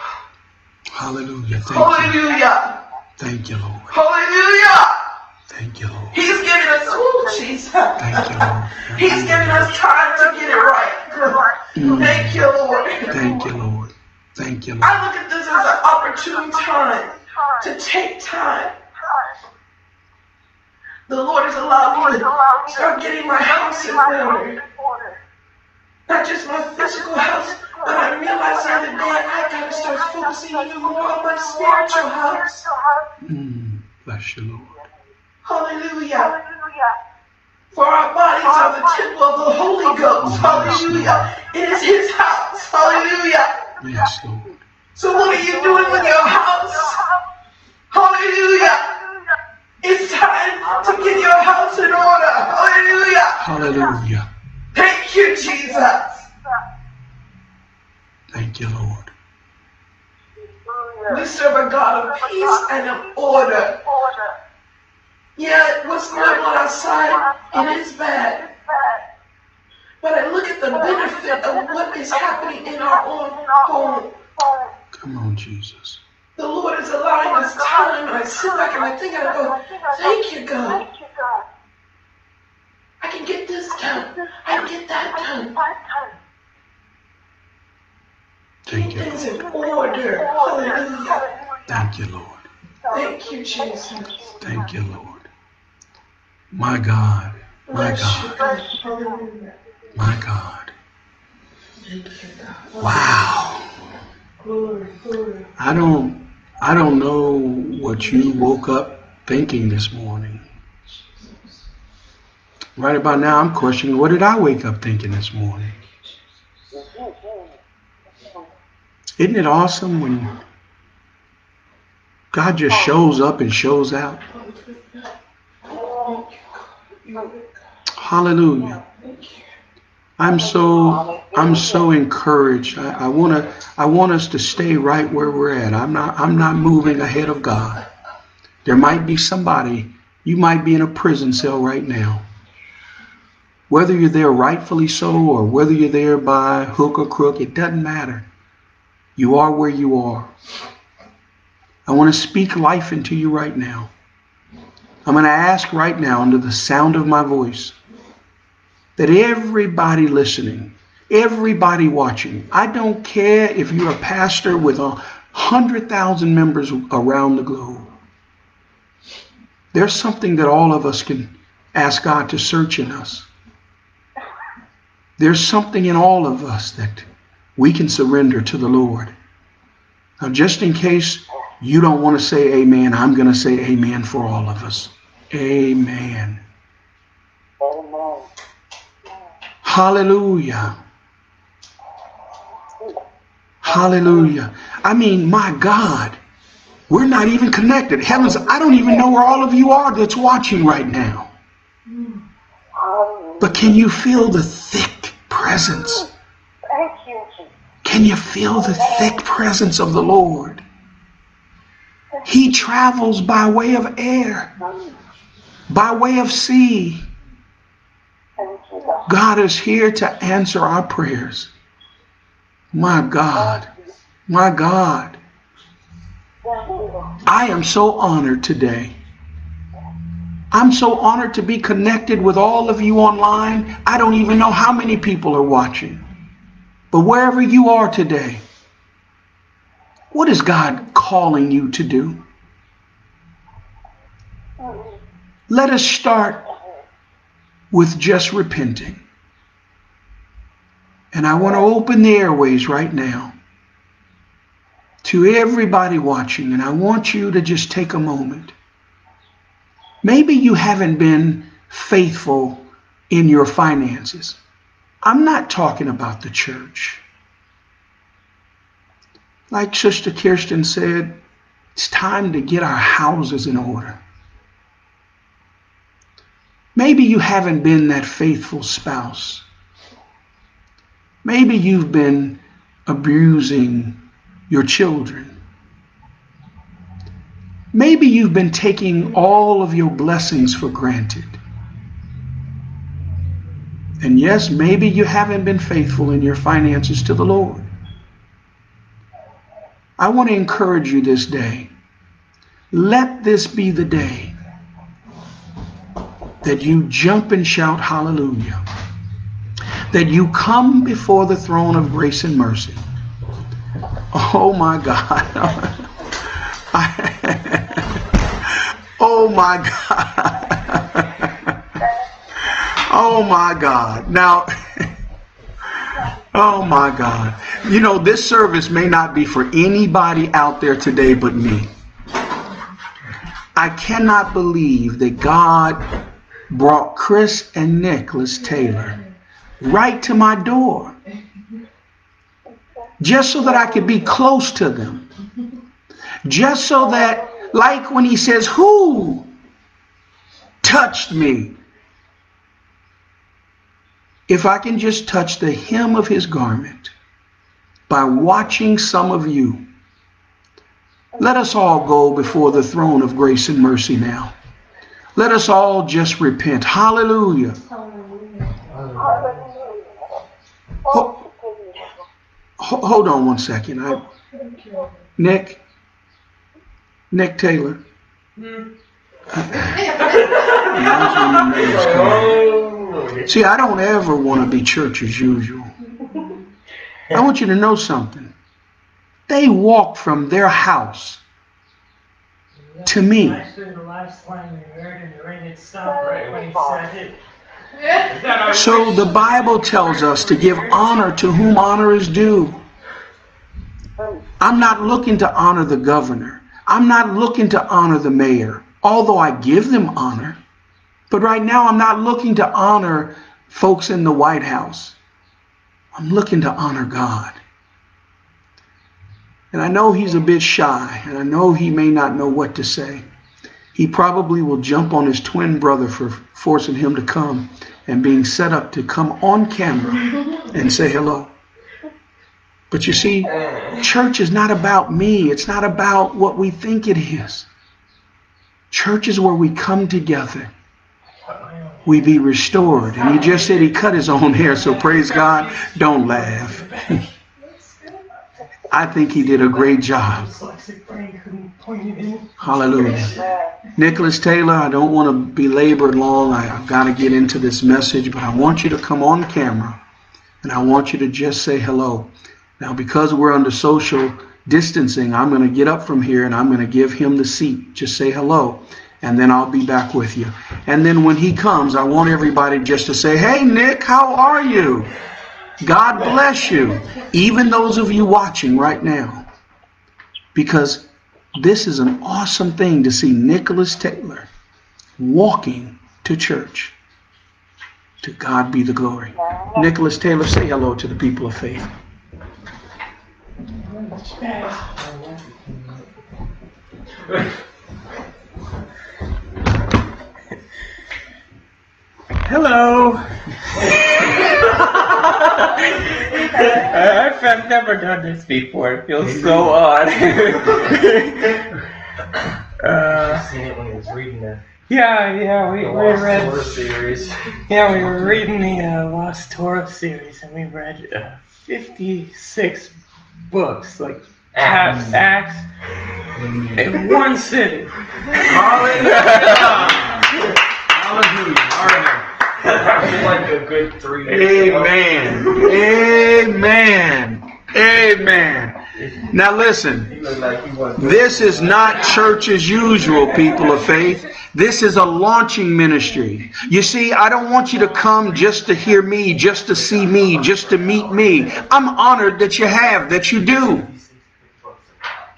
Hallelujah. Thank you. Thank you, Lord. Hallelujah. Thank you, Lord. He's giving us, oh, Jesus. Thank you, Lord. He's giving us time to get it right. Mm. Thank you, Lord. Thank you, Lord. Thank you, Lord. I look at this as an opportune time to take time. The Lord has allowed me to start getting my house in order. Not just my physical house, but I realized the other day I gotta start focusing even more on my spiritual house. Mm. Bless you, Lord. Hallelujah. For our bodies are the temple of the Holy Ghost. Hallelujah. It is His house. Hallelujah. Yes, Lord. So what are you doing with your house? Hallelujah. It's time to get your house in order. Hallelujah. Hallelujah. Thank you, Jesus. Thank you, Lord. We serve a God of peace and of order. Yeah, what's going on outside, it is bad. But I look at the benefit of what is happening in our own home. Come on, Jesus. The Lord is allowing us time, and I sit back and I think, I go, thank you, God. I can get this done. I can get that done. Thank you, Things in order. Hallelujah. Thank you, Lord. Thank you, Jesus. Thank you, Lord. My God. My God. My God. Thank you, God. Wow. I don't I don't know what you woke up thinking this morning. Right about now I'm questioning what did I wake up thinking this morning? Isn't it awesome when God just shows up and shows out? Hallelujah. I'm so I'm so encouraged. I, I wanna I want us to stay right where we're at. I'm not I'm not moving ahead of God. There might be somebody, you might be in a prison cell right now. Whether you're there rightfully so or whether you're there by hook or crook, it doesn't matter. You are where you are. I want to speak life into you right now. I'm going to ask right now, under the sound of my voice, that everybody listening, everybody watching, I don't care if you're a pastor with a hundred thousand members around the globe. There's something that all of us can ask God to search in us. There's something in all of us that we can surrender to the Lord. Now, just in case you don't want to say amen, I'm going to say amen for all of us. Amen. Hallelujah. Hallelujah. I mean, my God, we're not even connected. Heavens, I don't even know where all of you are that's watching right now. But can you feel the thick presence? Can you feel the thick presence of the Lord? He travels by way of air, by way of sea. God is here to answer our prayers. My God, my God. I am so honored today. I'm so honored to be connected with all of you online. I don't even know how many people are watching. But wherever you are today, what is God calling you to do? Let us start with just repenting. And I want to open the airways right now. to everybody watching, and I want you to just take a moment. Maybe you haven't been faithful in your finances. I'm not talking about the church. Like Sister Kirsten said, it's time to get our houses in order. Maybe you haven't been that faithful spouse. Maybe you've been abusing your children. Maybe you've been taking all of your blessings for granted. And yes, maybe you haven't been faithful in your finances to the Lord. I want to encourage you this day. Let this be the day that you jump and shout hallelujah. That you come before the throne of grace and mercy. Oh my God. oh my God. oh my God. Now, oh my God. You know, this service may not be for anybody out there today but me. I cannot believe that God brought Chris and Nicholas Taylor right to my door just so that I could be close to them. Just so that, like when he says, Who touched me? If I can just touch the hem of his garment by watching some of you, let us all go before the throne of grace and mercy now. Let us all just repent. Hallelujah. Ho- hold on one second. I, Nick, Nick Taylor. See, I don't ever want to be church as usual. I want you to know something. They walked from their house to me. So the Bible tells us to give honor to whom honor is due. I'm not looking to honor the governor. I'm not looking to honor the mayor, although I give them honor. But right now, I'm not looking to honor folks in the White House. I'm looking to honor God. And I know he's a bit shy, and I know he may not know what to say. He probably will jump on his twin brother for forcing him to come and being set up to come on camera and say hello. But you see, church is not about me. It's not about what we think it is. Church is where we come together. We be restored. And he just said he cut his own hair, so praise God. Don't laugh. I think he did a great job. Hallelujah. Nicholas Taylor, I don't want to belabor long. I, have got to get into this message, but I want you to come on camera and I want you to just say hello. Now, because we're under social distancing, I'm going to get up from here and I'm going to give him the seat. Just say hello, and then I'll be back with you. And then when he comes, I want everybody just to say, Hey, Nick, how are you? God bless you, even those of you watching right now, because this is an awesome thing to see Nicholas Taylor walking to church. To God be the glory. Nicholas Taylor, say hello to the people of faith. Hello. I've, never done this before. It feels so odd. uh, seen it when he was reading the. Yeah, yeah, we, we read. Torah series. Yeah, we were reading the uh, Lost Torah series, and we read uh, 56 books, like half Acts in one sitting. Hallelujah! Hallelujah! All right like a good three. Amen. Amen. Amen. Now listen, this is not church as usual, people of faith. This is a launching ministry. You see, I don't want you to come just to hear me, just to see me, just to meet me. I'm honored that you have, that you do.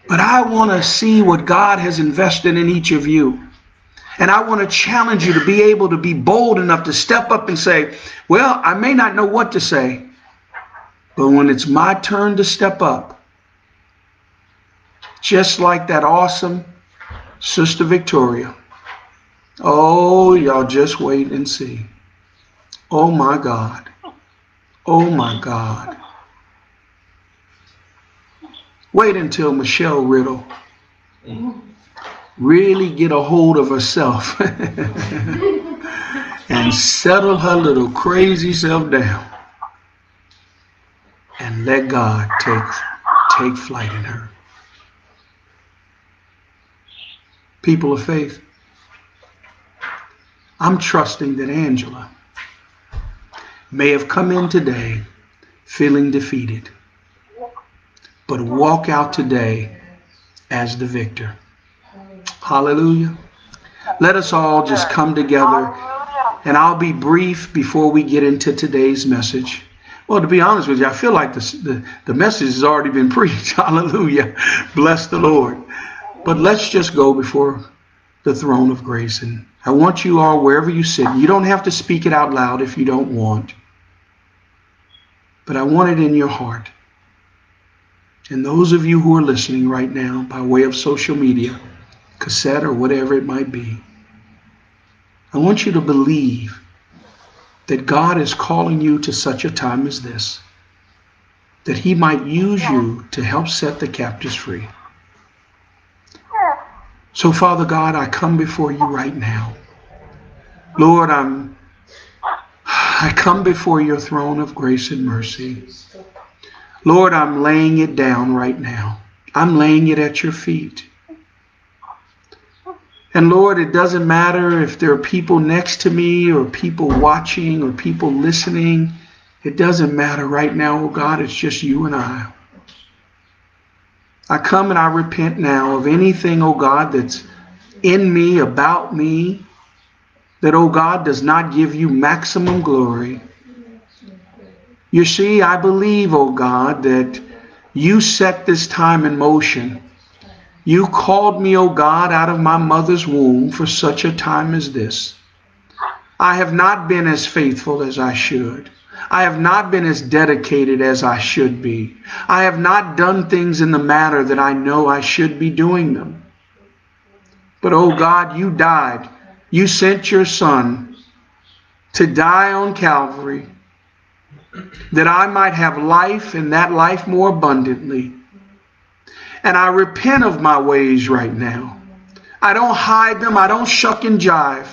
But I want to see what God has invested in each of you. And I want to challenge you to be able to be bold enough to step up and say, Well, I may not know what to say, but when it's my turn to step up, just like that awesome Sister Victoria, oh, y'all just wait and see. Oh my God. Oh my God. Wait until Michelle Riddle really get a hold of herself and settle her little crazy self down and let God take take flight in her. People of faith, I'm trusting that Angela may have come in today feeling defeated, but walk out today as the victor. Hallelujah. Let us all just come together, and I'll be brief before we get into today's message. Well, to be honest with you, I feel like the, the, the message has already been preached. Hallelujah. Bless the Lord. But let's just go before the throne of grace. And I want you all, wherever you sit, you don't have to speak it out loud if you don't want. But I want it in your heart. And those of you who are listening right now by way of social media, cassette or whatever it might be. I want you to believe that God is calling you to such a time as this, that He might use you to help set the captives free. So, Father God, I come before you right now. Lord, I'm I come before your throne of grace and mercy. Lord, I'm laying it down right now. I'm laying it at your feet. And Lord, it doesn't matter if there are people next to me or people watching or people listening. It doesn't matter right now, oh God, it's just you and I. I come and I repent now of anything, oh God, that's in me, about me, that, oh God, does not give you maximum glory. You see, I believe, oh God, that you set this time in motion you called me, O God, out of my mother's womb for such a time as this. I have not been as faithful as I should. I have not been as dedicated as I should be. I have not done things in the manner that I know I should be doing them. But, oh God, you died. You sent your Son to die on Calvary that I might have life and that life more abundantly. And I repent of my ways right now. I don't hide them. I don't shuck and jive.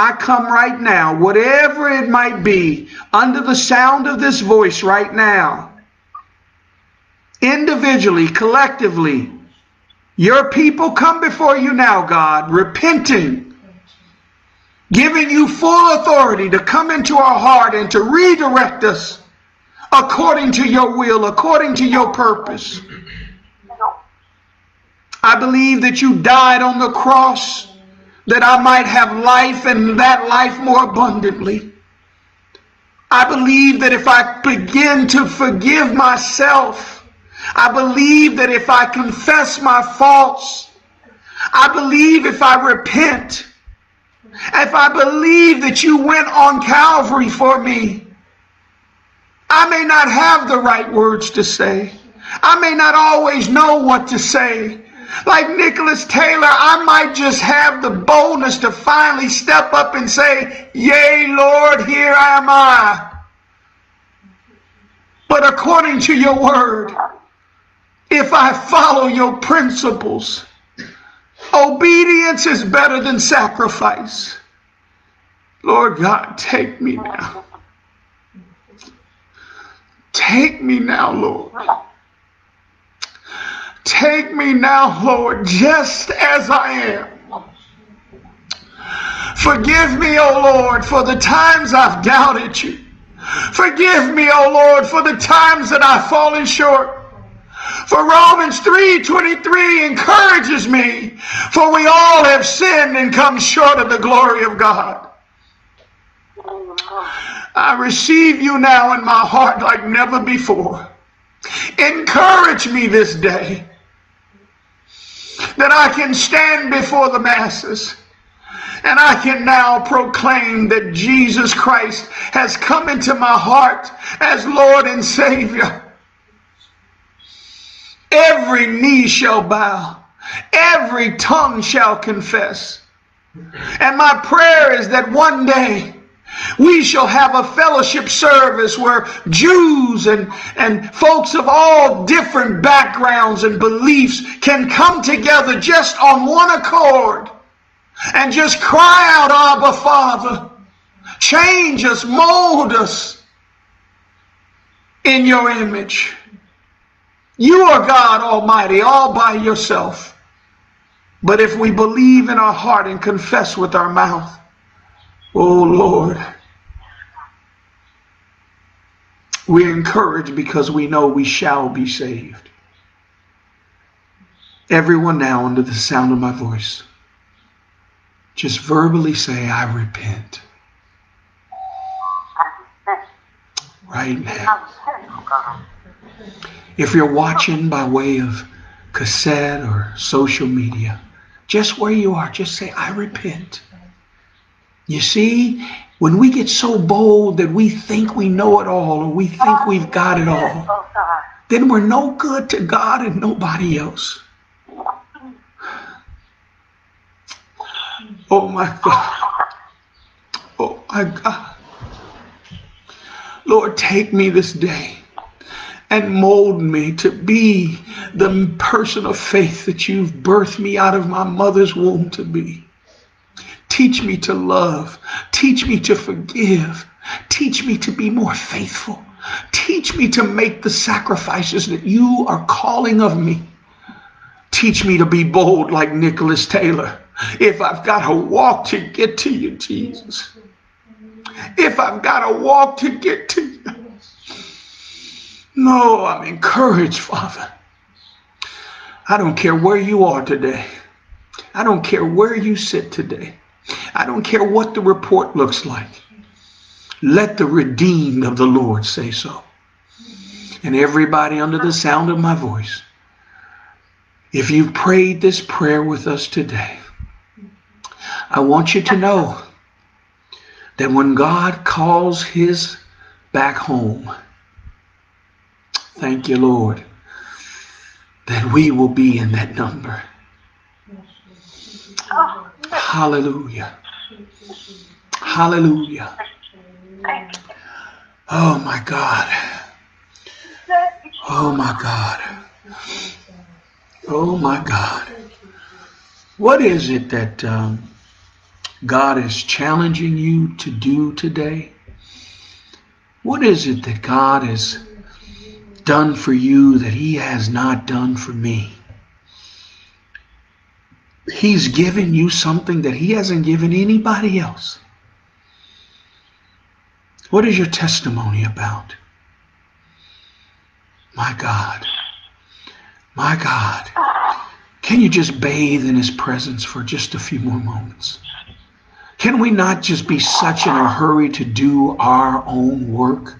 I come right now, whatever it might be, under the sound of this voice right now, individually, collectively, your people come before you now, God, repenting, giving you full authority to come into our heart and to redirect us according to your will, according to your purpose. I believe that you died on the cross that I might have life and that life more abundantly. I believe that if I begin to forgive myself, I believe that if I confess my faults, I believe if I repent, if I believe that you went on Calvary for me, I may not have the right words to say. I may not always know what to say, like Nicholas Taylor, I might just have the boldness to finally step up and say, Yea, Lord, here am I. But according to your word, if I follow your principles, obedience is better than sacrifice. Lord God, take me now. Take me now, Lord. Take me now, Lord, just as I am. Forgive me, O oh Lord, for the times I've doubted you. Forgive me, O oh Lord, for the times that I've fallen short. For Romans 3:23 encourages me, for we all have sinned and come short of the glory of God. I receive you now in my heart like never before. Encourage me this day. That I can stand before the masses and I can now proclaim that Jesus Christ has come into my heart as Lord and Savior. Every knee shall bow, every tongue shall confess. And my prayer is that one day we shall have a fellowship service where Jews and, and folks of all different backgrounds and beliefs can come together just on one accord and just cry out, Abba, Father. Change us, mold us in your image. You are God Almighty, all by yourself. But if we believe in our heart and confess with our mouth, oh Lord, we're encouraged because we know we shall be saved. Everyone now under the sound of my voice, just verbally say, I repent. Right now. If you're watching by way of cassette or social media, just where you are, just say, I repent. You see, when we get so bold that we think we know it all or we think we've got it all, then we're no good to God and nobody else. Oh my God. Oh my God. Lord, take me this day and mold me to be the person of faith that you've birthed me out of my mother's womb to be. Teach me to love. Teach me to forgive. Teach me to be more faithful. Teach me to make the sacrifices that you are calling of me. Teach me to be bold like Nicholas Taylor. If I've got to walk to get to you, Jesus. If I've got to walk to get to you. No, I'm encouraged, Father. I don't care where you are today. I don't care where you sit today. I don't care what the report looks like. Let the redeemed of the Lord say so. And everybody under the sound of my voice, if you've prayed this prayer with us today, I want you to know that when God calls his back home, Thank you, Lord, that we will be in that number. Oh. Hallelujah. Hallelujah. Oh my God. Oh my God. Oh my God. What is it that um, God is challenging you to do today? What is it that God has done for you that he has not done for me. He's given you something that he hasn't given anybody else. What is your testimony about? My God. My God. Can you just bathe in his presence for just a few more moments? Can we not just be such in a hurry to do our own work?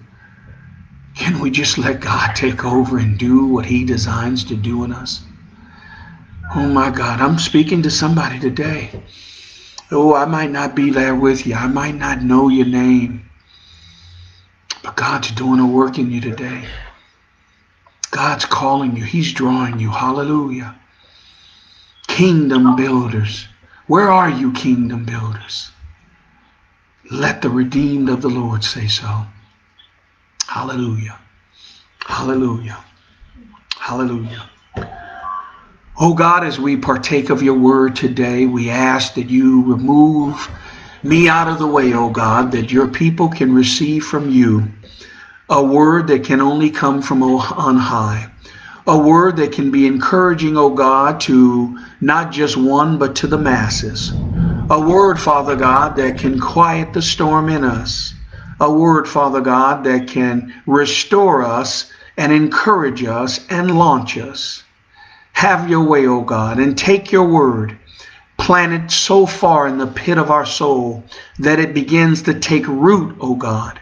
Can we just let God take over and do what He designs to do in us? Oh my God, I'm speaking to somebody today. Oh, I might not be there with you. I might not know your name. But God's doing a work in you today. God's calling you. He's drawing you. Hallelujah. Kingdom builders. Where are you, kingdom builders? Let the redeemed of the Lord say so. Hallelujah. Hallelujah. Hallelujah. Oh God, as we partake of your word today, we ask that you remove me out of the way, oh God, that your people can receive from you a word that can only come from on high. A word that can be encouraging, oh God, to not just one, but to the masses. A word, Father God, that can quiet the storm in us a word, Father God, that can restore us and encourage us and launch us. Have your way, O God, and take your word, plant it so far in the pit of our soul that it begins to take root, O God.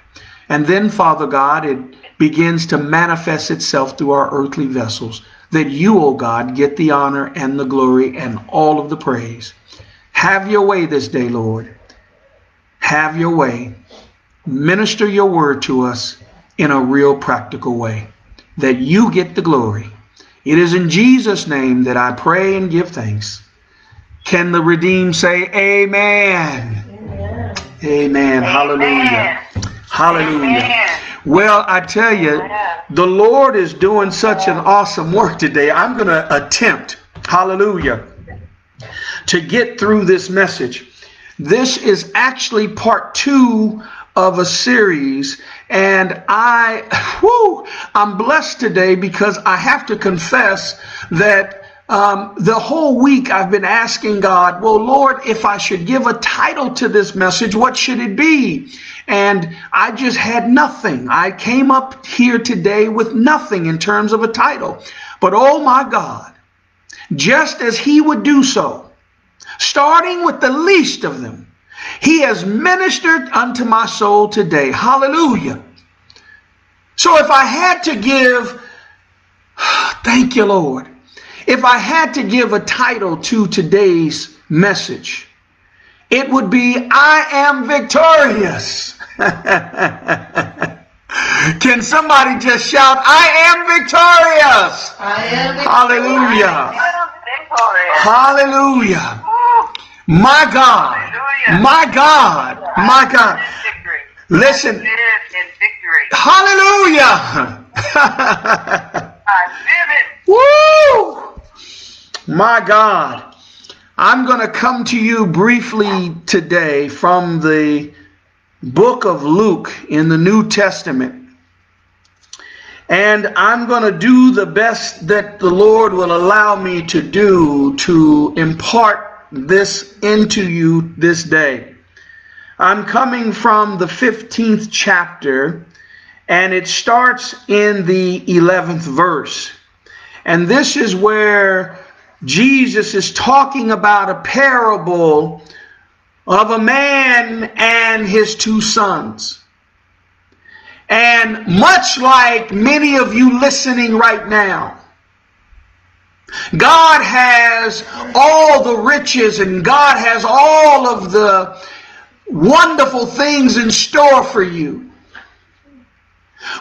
And then, Father God, it begins to manifest itself through our earthly vessels. that you, O God, get the honor and the glory and all of the praise. Have your way this day, Lord. Have your way. Minister your word to us in a real practical way, that you get the glory. It is in Jesus' name that I pray and give thanks. Can the redeemed say amen? Amen. amen. Hallelujah. Hallelujah. Well, I tell you, the Lord is doing such an awesome work today. I'm going to attempt, hallelujah, to get through this message. This is actually part two of a series, and I, whoo, I'm blessed today because I have to confess that um, the whole week I've been asking God, well, Lord, if I should give a title to this message, what should it be? And I just had nothing. I came up here today with nothing in terms of a title. But oh my God, just as He would do so, starting with the least of them, He has ministered unto my soul today. Hallelujah. So if I had to give, thank you, Lord. If I had to give a title to today's message, it would be I am victorious. Can somebody just shout, I am victorious? I am victorious. Hallelujah. Hallelujah. My God. Hallelujah. My God. My God. Listen. Hallelujah. Woo! My God, I'm going to come to you briefly today from the book of Luke in the New Testament. And I'm going to do the best that the Lord will allow me to do to impart this into you this day. I'm coming from the 15th chapter, and it starts in the 11th verse. And this is where Jesus is talking about a parable of a man and his two sons. And much like many of you listening right now, God has all the riches and God has all of the wonderful things in store for you.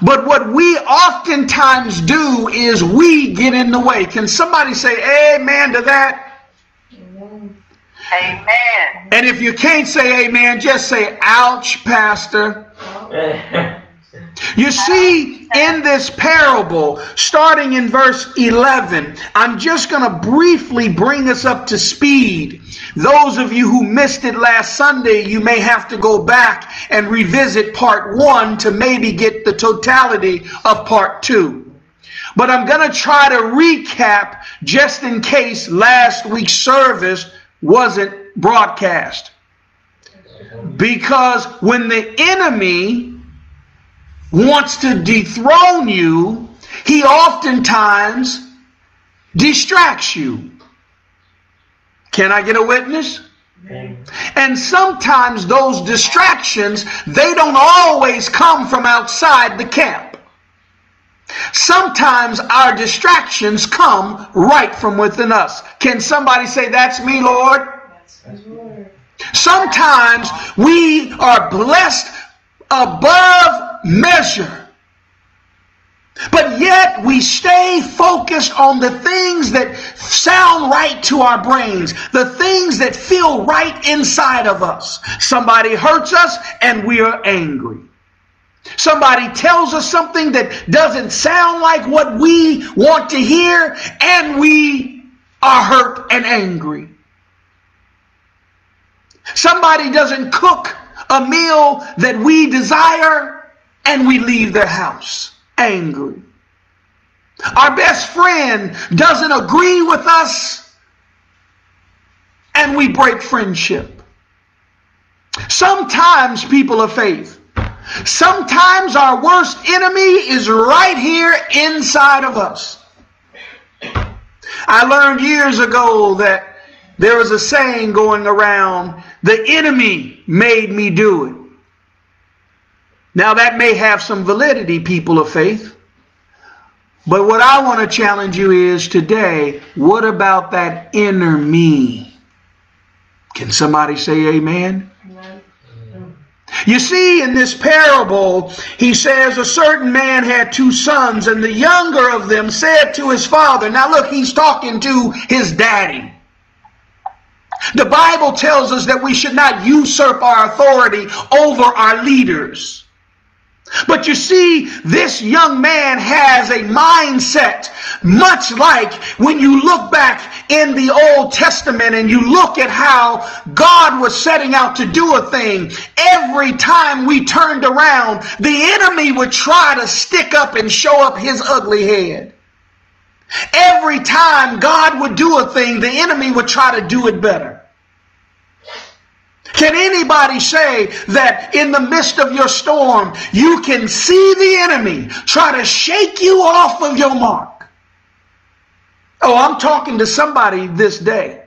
But what we oftentimes do is we get in the way. Can somebody say amen to that? Amen. And if you can't say amen, just say ouch, Pastor. You see, in this parable, starting in verse 11, I'm just going to briefly bring us up to speed. Those of you who missed it last Sunday, you may have to go back and revisit part one to maybe get the totality of part two. But I'm going to try to recap just in case last week's service wasn't broadcast. Because when the enemy wants to dethrone you, he oftentimes distracts you. Can I get a witness? And sometimes those distractions, they don't always come from outside the camp. Sometimes our distractions come right from within us. Can somebody say, That's me, Lord? Sometimes we are blessed above measure. But yet we stay focused on the things that sound right to our brains, the things that feel right inside of us. Somebody hurts us and we are angry. Somebody tells us something that doesn't sound like what we want to hear and we are hurt and angry. Somebody doesn't cook a meal that we desire, and we leave their house angry. Our best friend doesn't agree with us, and we break friendship. Sometimes, people of faith, sometimes our worst enemy is right here inside of us. I learned years ago that there was a saying going around the enemy made me do it. Now, that may have some validity, people of faith. But what I want to challenge you is today, what about that inner me? Can somebody say amen? amen? You see, in this parable, he says a certain man had two sons, and the younger of them said to his father, Now look, he's talking to his daddy. The Bible tells us that we should not usurp our authority over our leaders. But you see, this young man has a mindset much like when you look back in the Old Testament and you look at how God was setting out to do a thing. Every time we turned around, the enemy would try to stick up and show up his ugly head. Every time God would do a thing, the enemy would try to do it better. Can anybody say that in the midst of your storm, you can see the enemy try to shake you off of your mark? Oh, I'm talking to somebody this day.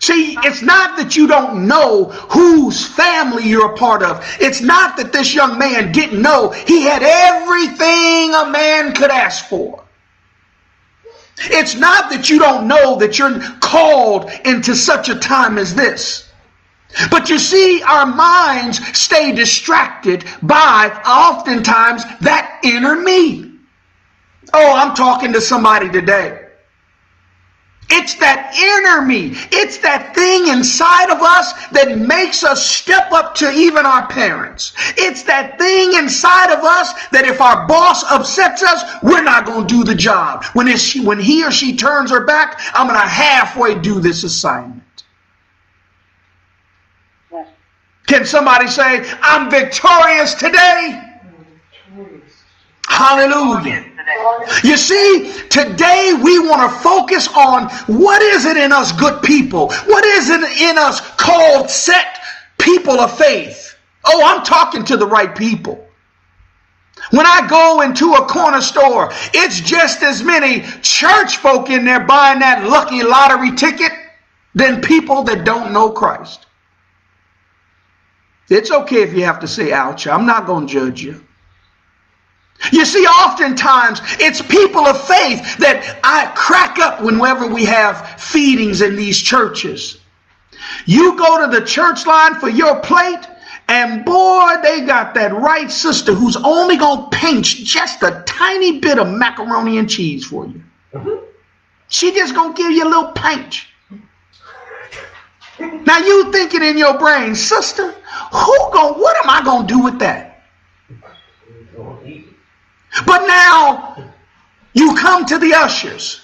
See, it's not that you don't know whose family you're a part of. It's not that this young man didn't know he had everything a man could ask for. It's not that you don't know that you're called into such a time as this. But you see, our minds stay distracted by oftentimes that inner me. Oh, I'm talking to somebody today. It's that inner me. It's that thing inside of us that makes us step up to even our parents. It's that thing inside of us that if our boss upsets us, we're not going to do the job. When, she, when he or she turns her back, I'm going to halfway do this assignment. Can somebody say, I'm victorious today? Hallelujah. You see, today we want to focus on what is it in us good people? What is it in us called set people of faith? Oh, I'm talking to the right people. When I go into a corner store, it's just as many church folk in there buying that lucky lottery ticket than people that don't know Christ. It's okay if you have to say ouch. I'm not going to judge you. You see, oftentimes it's people of faith that I crack up whenever we have feedings in these churches. You go to the church line for your plate, and boy, they got that right sister who's only going to pinch just a tiny bit of macaroni and cheese for you. She just going to give you a little pinch. Now you thinking in your brain, sister, who going what am I gonna do with that? But now you come to the ushers.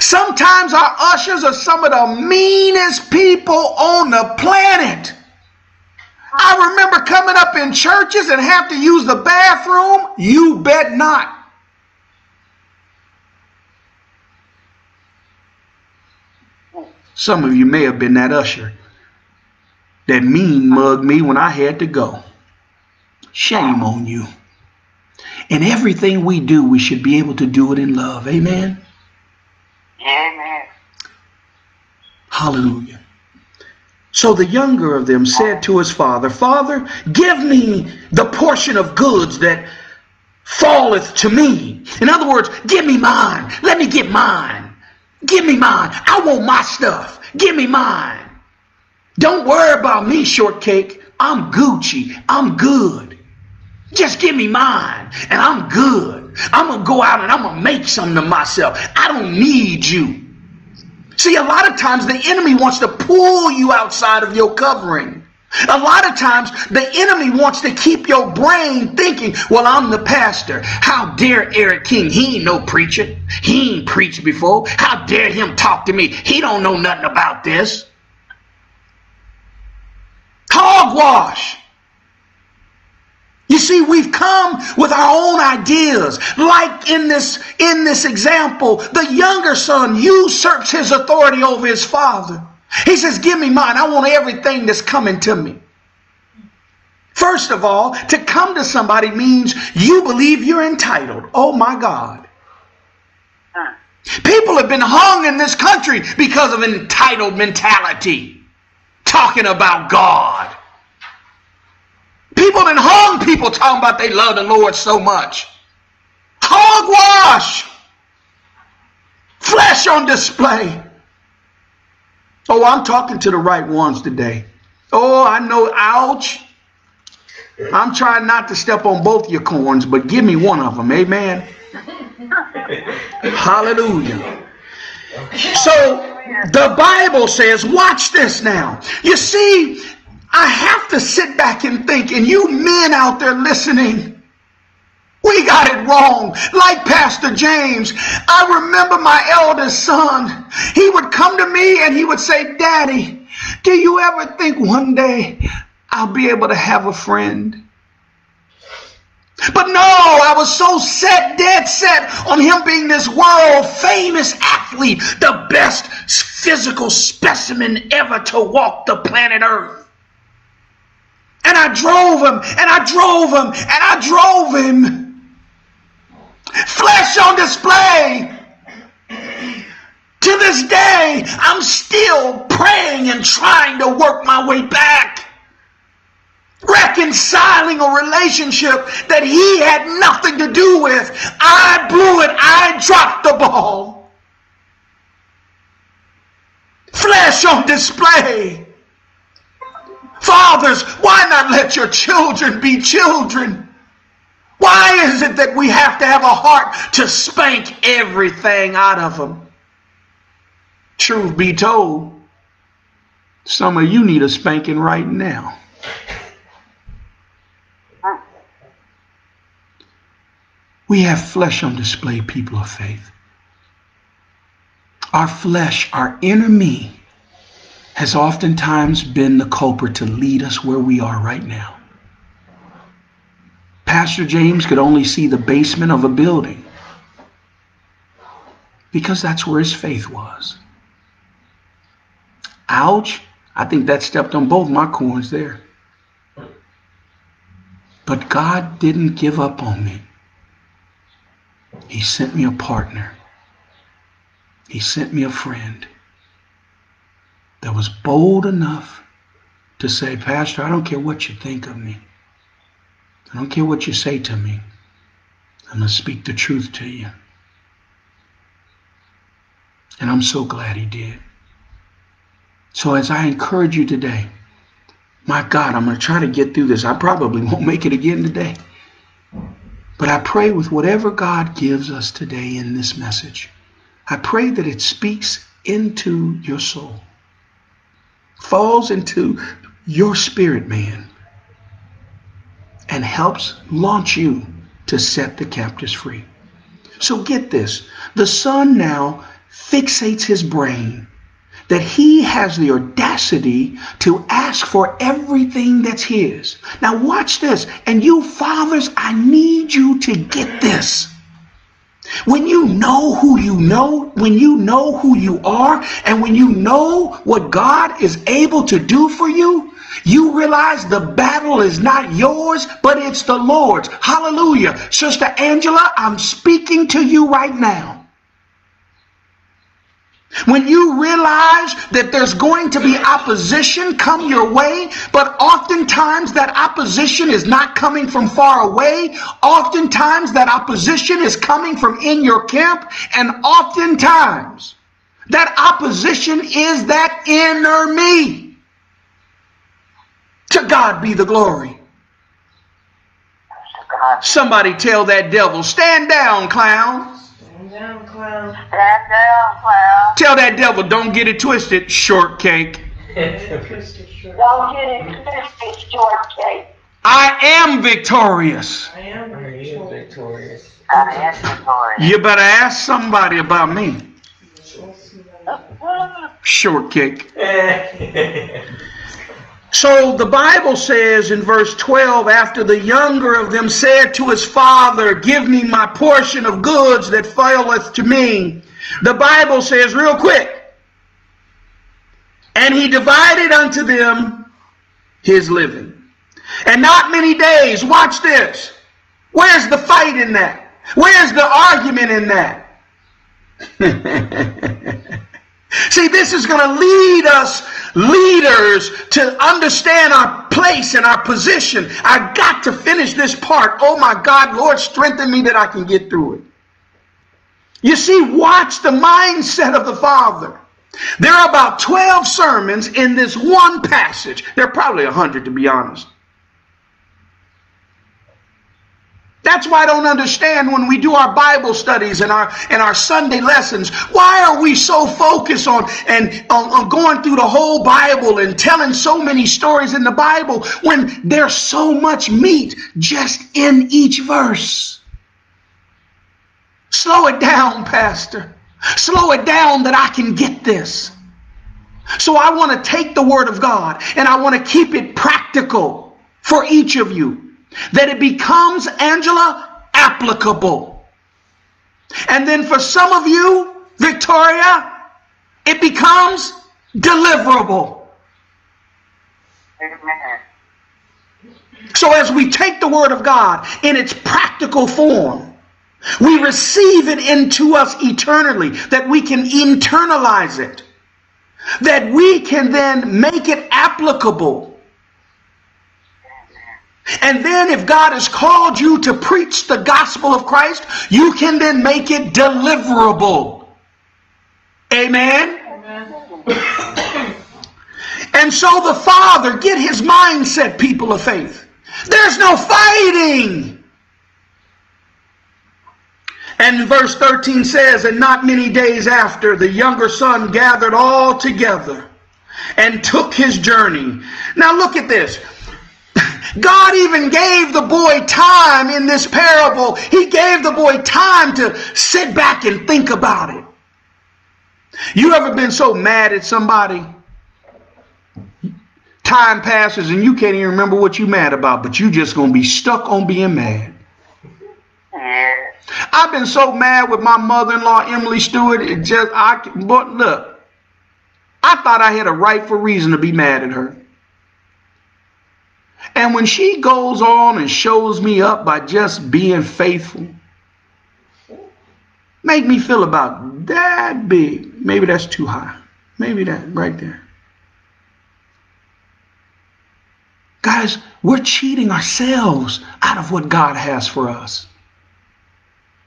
Sometimes our ushers are some of the meanest people on the planet. I remember coming up in churches and have to use the bathroom. You bet not. Some of you may have been that usher that mean mugged me when I had to go. Shame on you. And everything we do, we should be able to do it in love. Amen? Amen. Hallelujah. So the younger of them said to his father, Father, give me the portion of goods that falleth to me. In other words, give me mine. Let me get mine. Give me mine. I want my stuff. Give me mine. Don't worry about me, shortcake. I'm Gucci. I'm good. Just give me mine and I'm good. I'm going to go out and I'm going to make something of myself. I don't need you. See, a lot of times the enemy wants to pull you outside of your covering. A lot of times the enemy wants to keep your brain thinking, well, I'm the pastor. How dare Eric King? He ain't no preacher. He ain't preached before. How dare him talk to me? He don't know nothing about this. Hogwash. You see, we've come with our own ideas. Like in this, in this example, the younger son usurps his authority over his father. He says, Give me mine. I want everything that's coming to me. First of all, to come to somebody means you believe you're entitled. Oh my God. People have been hung in this country because of entitled mentality, talking about God. People been hung people talking about they love the Lord so much. Hogwash! Flesh on display. Oh, I'm talking to the right ones today. Oh, I know, ouch. I'm trying not to step on both your corns, but give me one of them. Amen. Hallelujah. So the Bible says, watch this now. You see, I have to sit back and think, and you men out there listening, we got it wrong. Like Pastor James, I remember my eldest son. He would come to me and he would say, Daddy, do you ever think one day I'll be able to have a friend? But no, I was so set, dead set on him being this world famous athlete, the best physical specimen ever to walk the planet Earth. And I drove him, and I drove him, and I drove him. Flesh on display. To this day, I'm still praying and trying to work my way back reconciling a relationship that he had nothing to do with. I blew it. I dropped the ball. Flesh on display. Fathers, why not let your children be children? Why is it that we have to have a heart to spank everything out of them? Truth be told, some of you need a spanking right now. We have flesh on display, people of faith. Our flesh, our inner me, has oftentimes been the culprit to lead us where we are right now. Pastor James could only see the basement of a building because that's where his faith was. Ouch. I think that stepped on both my corns there. But God didn't give up on me. He sent me a partner. He sent me a friend that was bold enough to say, Pastor, I don't care what you think of me. I don't care what you say to me. I'm going to speak the truth to you. And I'm so glad he did. So as I encourage you today, my God, I'm going to try to get through this. I probably won't make it again today. But I pray with whatever God gives us today in this message, I pray that it speaks into your soul, falls into your spirit, man, and helps launch you to set the captives free. So get this. The son now fixates his brain that he has the audacity to ask for everything that's his. Now, watch this. And you fathers, I need you to get this. When you know who you know, when you know who you are, and when you know what God is able to do for you, you realize the battle is not yours, but it's the Lord's. Hallelujah. Sister Angela, I'm speaking to you right now. When you realize that there's going to be opposition come your way, but oftentimes that opposition is not coming from far away. Oftentimes that opposition is coming from in your camp. And oftentimes that opposition is that inner me. To God be the glory. Somebody tell that devil, stand down, clown down, clown. Stand down, clown. Tell that devil, don't get it twisted, shortcake. don't get it twisted, shortcake. I am victorious. I am victorious. I am victorious. You better ask somebody about me. Shortcake. Oh. So the Bible says in verse 12, after the younger of them said to his father, Give me my portion of goods that faileth to me. The Bible says, real quick, and he divided unto them his living. And not many days, watch this. Where's the fight in that? Where's the argument in that? See, this is going to lead us leaders to understand our place and our position. I got to finish this part. Oh my God, Lord, strengthen me that I can get through it. You see, watch the mindset of the Father. There are about 12 sermons in this one passage. There are probably 100 to be honest. That's why I don't understand when we do our Bible studies and our and our Sunday lessons. Why are we so focused on and on, on, going through the whole Bible and telling so many stories in the Bible when there's so much meat just in each verse? Slow it down, Pastor. Slow it down that I can get this. So I want to take the Word of God and I want to keep it practical for each of you that it becomes, Angela, applicable. And then for some of you, Victoria, it becomes deliverable. Amen. So as we take the Word of God in its practical form, we receive it into us eternally, that we can internalize it, that we can then make it applicable and then if God has called you to preach the gospel of Christ, you can then make it deliverable. Amen. Amen. and so the Father, get his mindset, people of faith. There's no fighting. And verse 13 says, And not many days after, the younger son gathered all together and took his journey. Now look at this. God even gave the boy time in this parable. He gave the boy time to sit back and think about it. You ever been so mad at somebody? Time passes and you can't even remember what you're mad about, but you're just gonna be stuck on being mad. I've been so mad with my mother-in-law, Emily Stewart. It just I but look, I thought I had a rightful reason to be mad at her. And when she goes on and shows me up by just being faithful, make me feel about that big. Maybe that's too high. Maybe that right there. Guys, we're cheating ourselves out of what God has for us.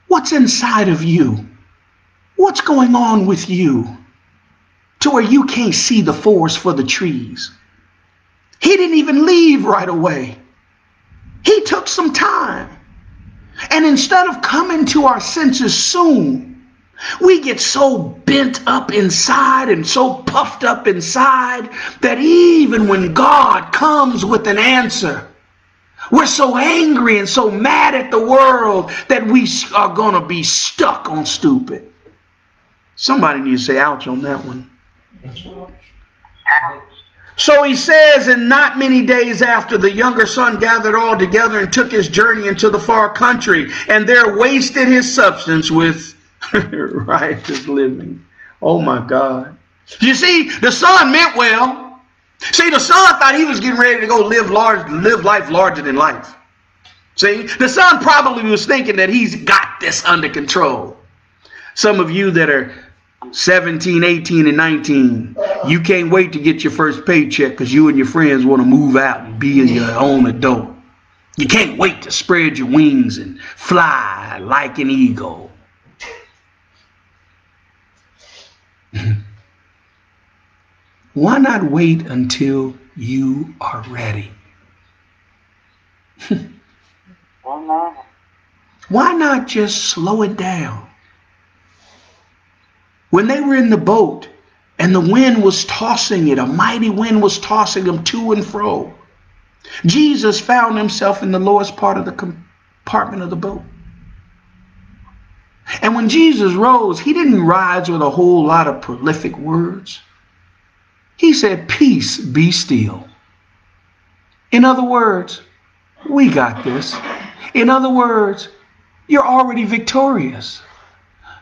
What's inside of you? What's going on with you to where you can't see the forest for the trees? He didn't even leave right away. He took some time. And instead of coming to our senses soon, we get so bent up inside and so puffed up inside that even when God comes with an answer, we're so angry and so mad at the world that we are going to be stuck on stupid. Somebody needs to say ouch on that one. So he says, and not many days after, the younger son gathered all together and took his journey into the far country, and there wasted his substance with righteous living. Oh my God. You see, the son meant well. See, the son thought he was getting ready to go live large, live life larger than life. See, the son probably was thinking that he's got this under control. Some of you that are 17, 18, and 19, you can't wait to get your first paycheck because you and your friends want to move out and be in your own adult. You can't wait to spread your wings and fly like an eagle. Why not wait until you are ready? Why not just slow it down? When they were in the boat and the wind was tossing it, a mighty wind was tossing them to and fro, Jesus found himself in the lowest part of the compartment of the boat. And when Jesus rose, he didn't rise with a whole lot of prolific words. He said, Peace, be still. In other words, we got this. In other words, you're already victorious.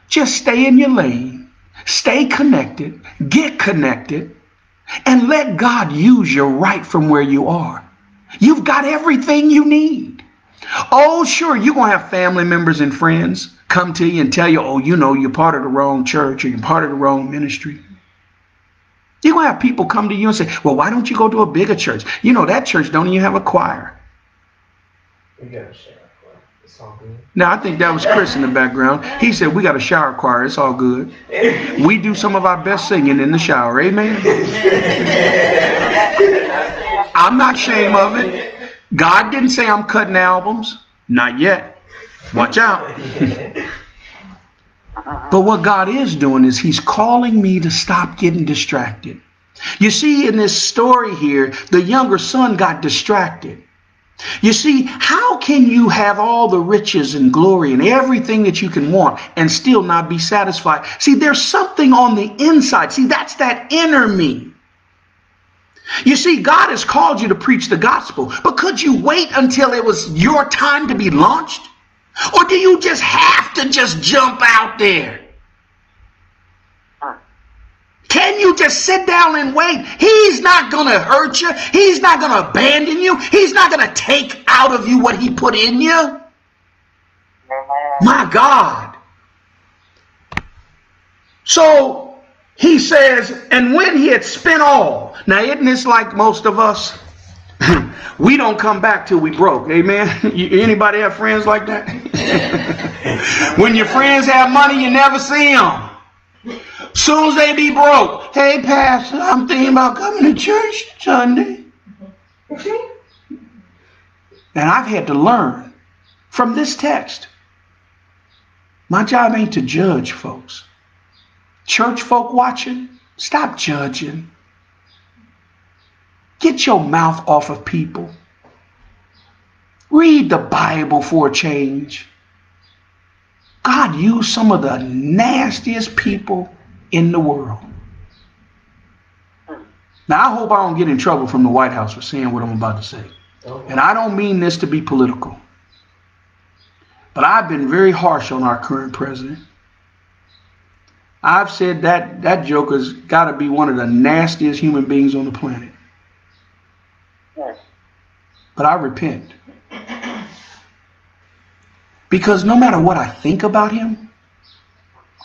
Just stay in your lane Stay connected, get connected, and let God use you right from where you are. You've got everything you need. Oh, sure, you're going to have family members and friends come to you and tell you, oh, you know, you're part of the wrong church or you're part of the wrong ministry. You're going to have people come to you and say, well, why don't you go to a bigger church? You know, that church don't even have a choir. Got Now, I think that was Chris in the background. He said, we got a shower choir. It's all good. We do some of our best singing in the shower. Amen. I'm not ashamed of it. God didn't say I'm cutting albums. Not yet. Watch out. but what God is doing is He's calling me to stop getting distracted. You see, in this story here, the younger son got distracted. You see, how can you have all the riches and glory and everything that you can want and still not be satisfied? See, there's something on the inside. See, that's that inner me. You see, God has called you to preach the gospel, but could you wait until it was your time to be launched? Or do you just have to just jump out there? Can you just sit down and wait? He's not going to hurt you. He's not going to abandon you. He's not going to take out of you what he put in you. My God. So he says, and when he had spent all, now isn't this like most of us? we don't come back till we broke. Amen. Anybody have friends like that? when your friends have money, you never see them. Soon as they be broke, hey pastor, I'm thinking about coming to church Sunday. And I've had to learn from this text. My job ain't to judge folks. Church folk watching, stop judging. Get your mouth off of people. Read the Bible for a change. God used some of the nastiest people in the world. Now, I hope I don't get in trouble from the White House for saying what I'm about to say. And I don't mean this to be political. But I've been very harsh on our current president. I've said that that joker's got to be one of the nastiest human beings on the planet. But I repent. Because no matter what I think about him,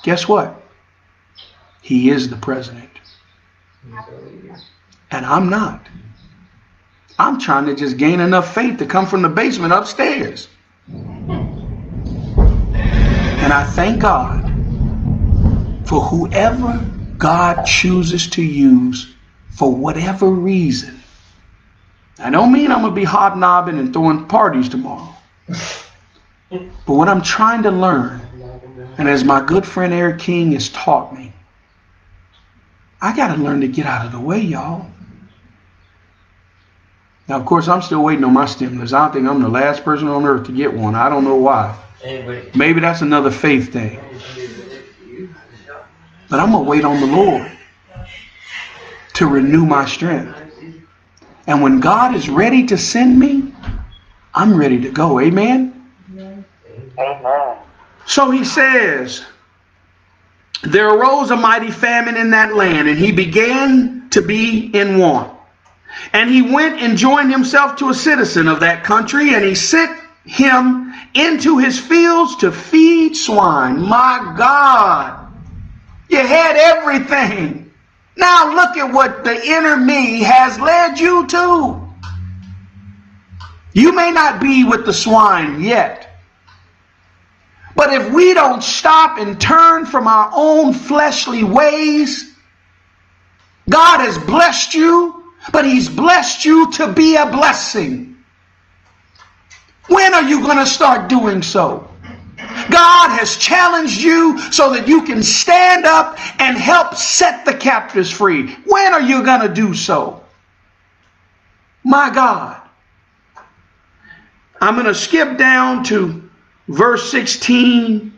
guess what? He is the president. And I'm not. I'm trying to just gain enough faith to come from the basement upstairs. And I thank God for whoever God chooses to use for whatever reason. I don't mean I'm going to be hobnobbing and throwing parties tomorrow. But what I'm trying to learn, and as my good friend Eric King has taught me, I got to learn to get out of the way, y'all. Now, of course, I'm still waiting on my stimulus. I don't think I'm the last person on earth to get one. I don't know why. Maybe that's another faith thing. But I'm going to wait on the Lord to renew my strength. And when God is ready to send me, I'm ready to go. Amen? Amen. So he says, There arose a mighty famine in that land, and he began to be in want. And he went and joined himself to a citizen of that country, and he sent him into his fields to feed swine. My God, you had everything. Now look at what the inner me has led you to. You may not be with the swine yet, but if we don't stop and turn from our own fleshly ways, God has blessed you, but He's blessed you to be a blessing. When are you going to start doing so? God has challenged you so that you can stand up and help set the captives free. When are you going to do so? My God. I'm going to skip down to verse 16,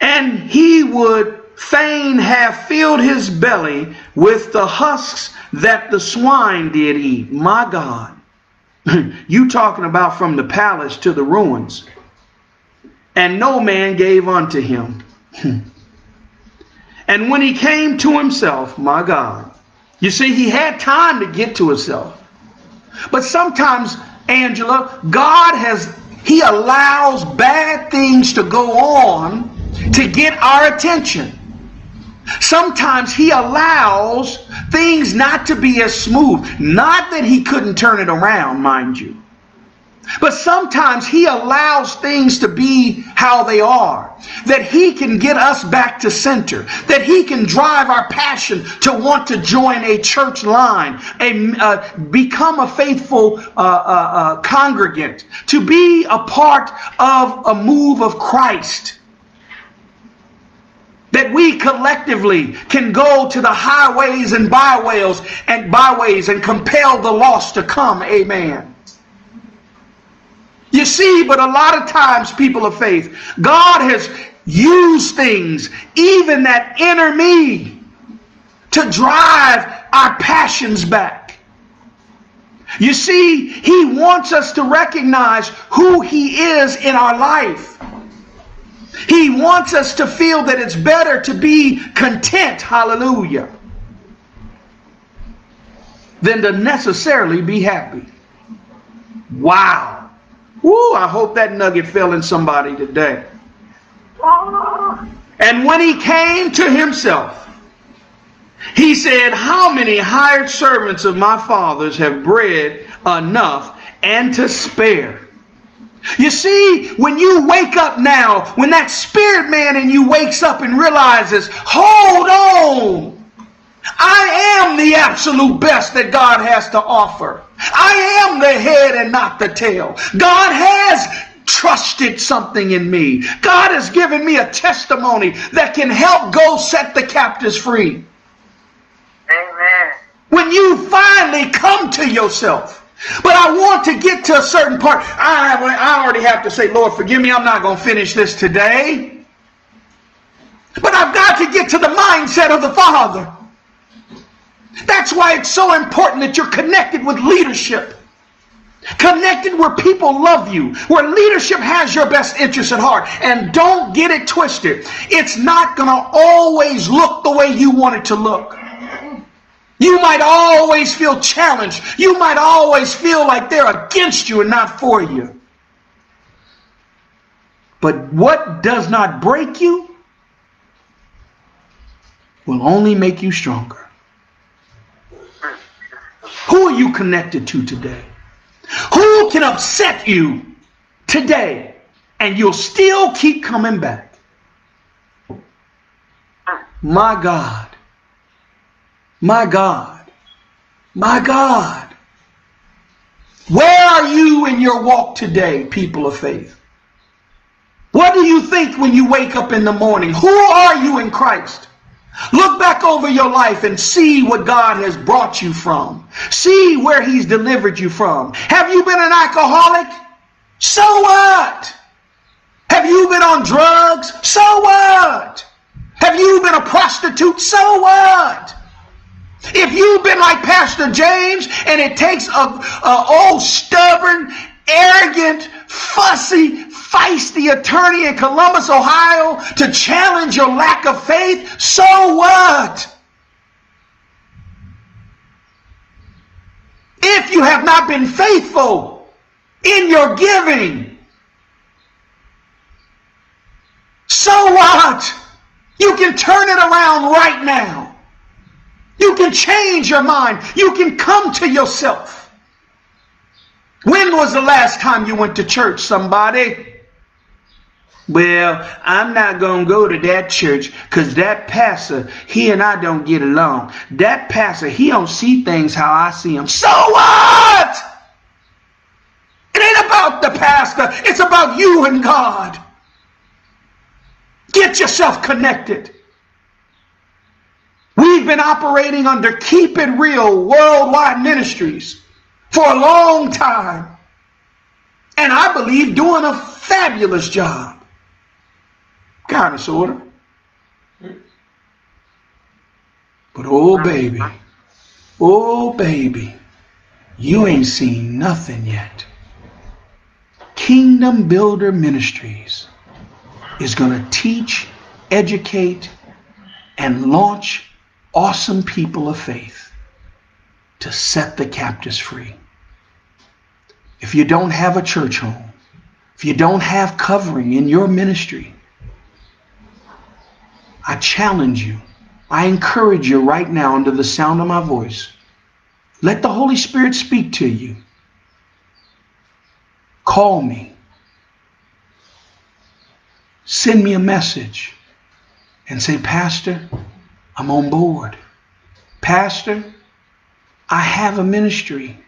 and he would fain have filled his belly with the husks that the swine did eat. My God. you talking about from the palace to the ruins. And no man gave unto him. and when he came to himself, my God, you see, he had time to get to himself. But sometimes, Angela, God has he allows bad things to go on to get our attention. Sometimes he allows things not to be as smooth. Not that he couldn't turn it around, mind you. But sometimes he allows things to be how they are. That he can get us back to center. That he can drive our passion to want to join a church line, a, uh, become a faithful uh, uh, uh congregant, to be a part of a move of Christ. That we collectively can go to the highways and byways and byways and compel the lost to come. Amen you see but a lot of times people of faith god has used things even that inner me to drive our passions back you see he wants us to recognize who he is in our life he wants us to feel that it's better to be content, hallelujah, than to necessarily be happy. Wow. Woo, I hope that nugget fell in somebody today. And when he came to himself, he said, How many hired servants of my father's have bread enough and to spare? You see, when you wake up now, when that spirit man in you wakes up and realizes, hold on, I am the absolute best that God has to offer. I am the head and not the tail. God has trusted something in me. God has given me a testimony that can help go set the captives free. Amen. When you finally come to yourself, but I want to get to a certain part. I, I already have to say, Lord, forgive me. I'm not going to finish this today. But I've got to get to the mindset of the Father. That's why it's so important that you're connected with leadership. Connected where people love you, where leadership has your best interest at heart. And don't get it twisted. It's not going to always look the way you want it to look. You might always feel challenged. You might always feel like they're against you and not for you. But what does not break you will only make you stronger. Who are you connected to today? Who can upset you today and you'll still keep coming back? My God. My God, my God. Where are you in your walk today, people of faith? What do you think when you wake up in the morning? Who are you in Christ? Look back over your life and see what God has brought you from. See where He's delivered you from. Have you been an alcoholic? So what? Have you been on drugs? So what? Have you been a prostitute? So what? If you've been like Pastor James and it takes a, a old stubborn, arrogant, fussy, feisty attorney in Columbus, Ohio to challenge your lack of faith, so what? If you have not been faithful in your giving, so what? You can turn it around right now. You can change your mind. You can come to yourself. When was the last time you went to church, somebody? Well, I'm not going to go to that church because that pastor, he and I don't get along. That pastor, he don't see things how I see them. So what? It ain't about the pastor. It's about you and God. Get yourself connected. We've been operating under Keep It Real Worldwide Ministries for a long time. And I believe doing a fabulous job. Kind of, sort of. But oh, baby, oh, baby, you ain't seen nothing yet. Kingdom Builder Ministries is going to teach, educate, and launch awesome people of faith to set the captives free. If you don't have a church home, if you don't have covering in your ministry, I challenge you I encourage you right now under the sound of my voice. Let the Holy Spirit speak to you. Call me. Send me a message and say, Pastor, I'm on board. Pastor, I have a ministry.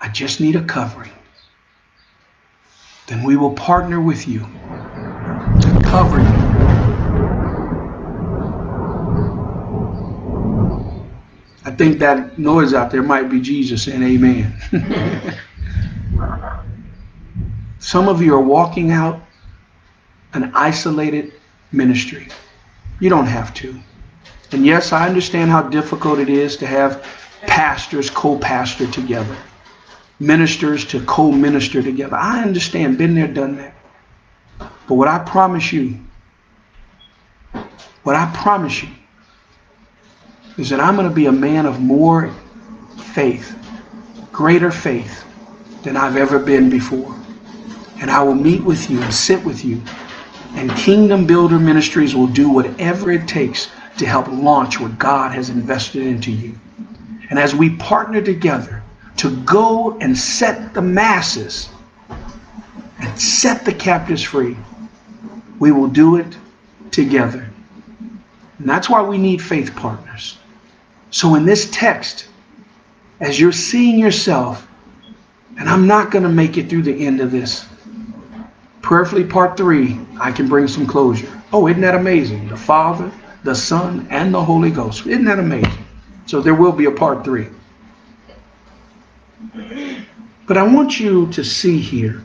I just need a covering. Then we will partner with you to cover you. I think that noise out there might be Jesus saying amen. Some of you are walking out an isolated ministry. You don't have to. And yes, I understand how difficult it is to have pastors co-pastor together, ministers to co-minister together. I understand, been there, done that. But what I promise you, what I promise you, is that I'm going to be a man of more faith, greater faith than I've ever been before. And I will meet with you and sit with you. And Kingdom Builder Ministries will do whatever it takes to help launch what God has invested into you. And as we partner together to go and set the masses and set the captives free, we will do it together. And that's why we need faith partners. So in this text, as you're seeing yourself, and I'm not going to make it through the end of this. Prayerfully, part three, I can bring some closure. Oh, isn't that amazing? The Father, the Son, and the Holy Ghost. Isn't that amazing? So there will be a part three. But I want you to see here.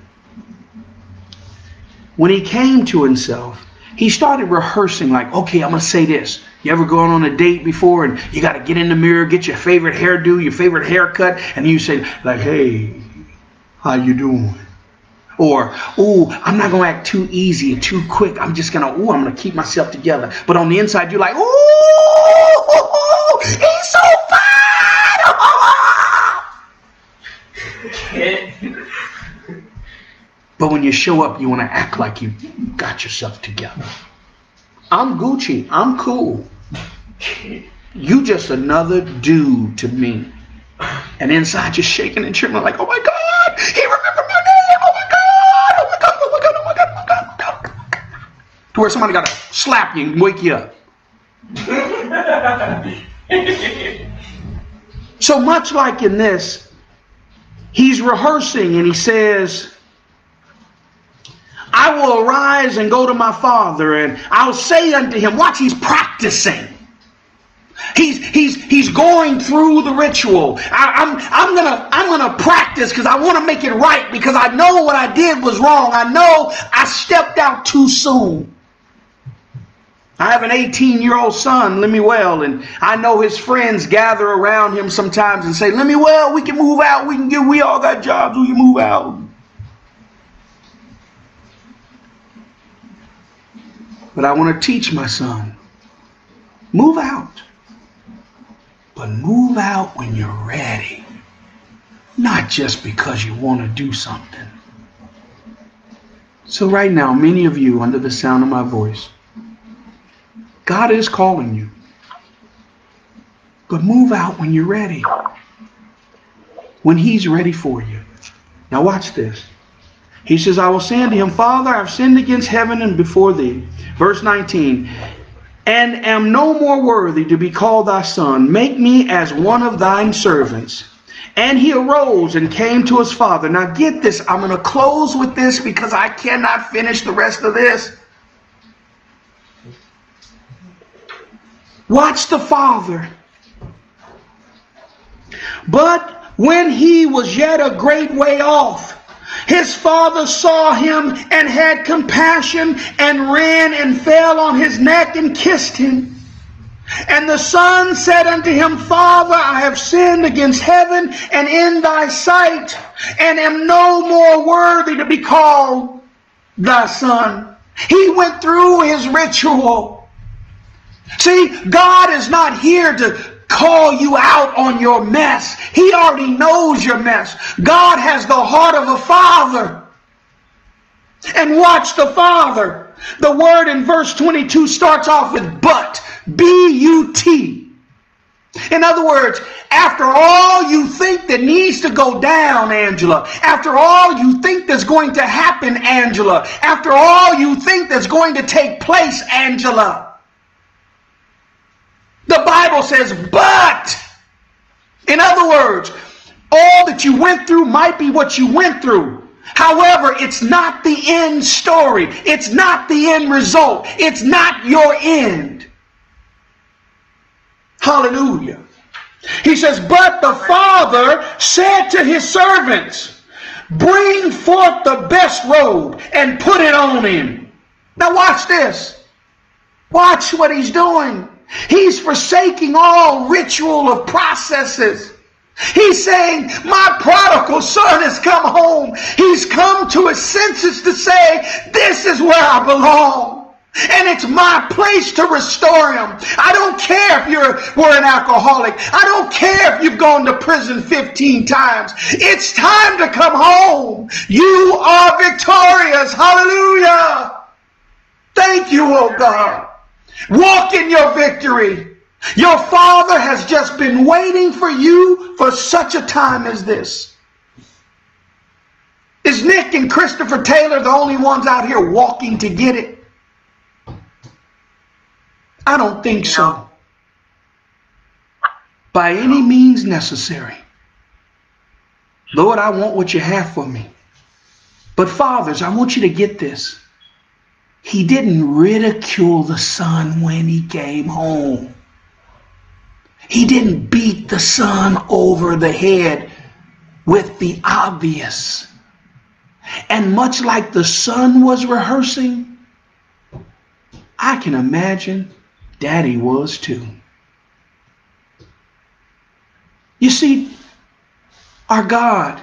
When he came to himself, he started rehearsing, like, okay, I'm going to say this. You ever gone on a date before and you got to get in the mirror, get your favorite hairdo, your favorite haircut, and you say, like, hey, how you doing? Or, oh, I'm not gonna act too easy and too quick. I'm just gonna, oh, I'm gonna keep myself together. But on the inside, you're like, oh, he's so fine. But when you show up, you want to act like you got yourself together. I'm Gucci. I'm cool. You just another dude to me. And inside you're shaking and trembling like, oh my God, he remembered my name. Oh my God. Oh my God. Oh my God. Oh my God. Oh my God. Oh my God. To where somebody got to slap you and wake you up. so much like in this, he's rehearsing and he says, I will arise and go to my father, and I'll say unto him, Watch, he's practicing. He's he's he's going through the ritual. I, am I'm, I'm gonna I'm gonna practice because I want to make it right because I know what I did was wrong. I know I stepped out too soon. I have an 18 year old son, Lemuel, and I know his friends gather around him sometimes and say, Lemuel, we can move out. We can get. We all got jobs. We can move out. But I want to teach my son. Move out. But move out when you're ready. Not just because you want to do something. So, right now, many of you, under the sound of my voice, God is calling you. But move out when you're ready. When He's ready for you. Now, watch this. He says, I will say unto him, Father, I've sinned against heaven and before thee. Verse 19 and am no more worthy to be called thy son. Make me as one of thine servants. And he arose and came to his father. Now get this. I'm going to close with this because I cannot finish the rest of this. Watch the father. But when he was yet a great way off, his father saw him and had compassion and ran and fell on his neck and kissed him. And the son said unto him, Father, I have sinned against heaven and in thy sight, and am no more worthy to be called thy son. He went through his ritual. See, God is not here to call you out on your mess. He already knows your mess. God has the heart of a father. And watch the father. The word in verse 22 starts off with but. B U T. In other words, after all you think that needs to go down, Angela, after all you think that's going to happen, Angela, after all you think that's going to take place, Angela, the Bible says, but, in other words, all that you went through might be what you went through. However, it's not the end story. It's not the end result. It's not your end. Hallelujah. He says, But the father said to his servants, Bring forth the best robe and put it on him. Now, watch this. Watch what he's doing. He's forsaking all ritual of processes. He's saying, My prodigal son has come home. He's come to his senses to say, This is where I belong. And it's my place to restore him. I don't care if you're were an alcoholic. I don't care if you've gone to prison 15 times. It's time to come home. You are victorious. Hallelujah. Thank you, oh God. Walk in your victory. Your father has just been waiting for you for such a time as this. Is Nick and Christopher Taylor the only ones out here walking to get it? I don't think so. By any means necessary. Lord, I want what you have for me. But fathers, I want you to get this. He didn't ridicule the son when he came home. He didn't beat the son over the head with the obvious. And much like the son was rehearsing, I can imagine Daddy was too. You see, our God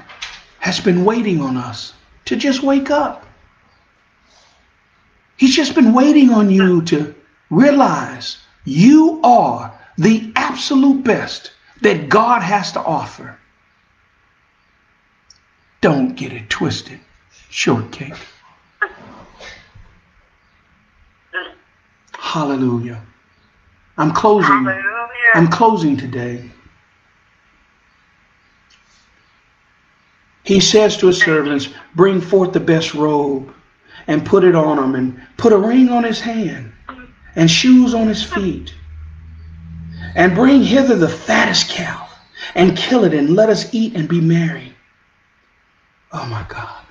has been waiting on us to just wake up. He's just been waiting on you to realize you are the absolute best that God has to offer. Don't get it twisted, shortcake. Hallelujah. I'm closing. Hallelujah. I'm closing today. He says to his servants, Bring forth the best robe and put it on him, and put a ring on his hand and shoes on his feet. And bring hither the fattest cow and kill it, and let us eat and be merry. Oh my God.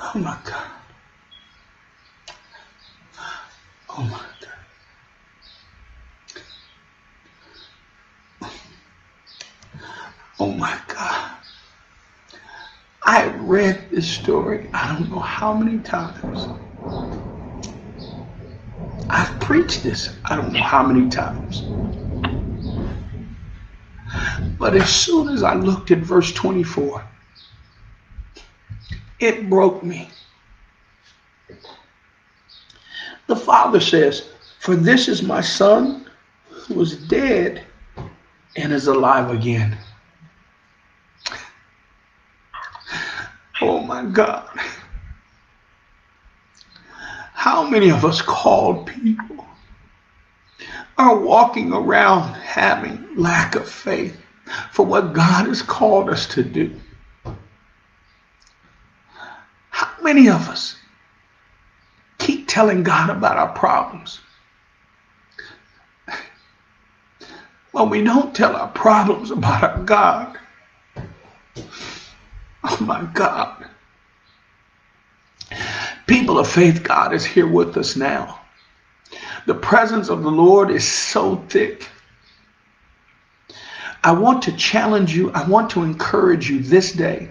Oh my God. Oh my God. Oh my God. I read this story, I don't know how many times. I've preached this, I don't know how many times. But as soon as I looked at verse 24, it broke me. The father says, For this is my son who was dead and is alive again. Oh my God. How many of us called people are walking around having lack of faith for what God has called us to do? How many of us keep telling God about our problems? When we don't tell our problems about our God, my God. People of faith, God is here with us now. The presence of the Lord is so thick. I want to challenge you. I want to encourage you this day.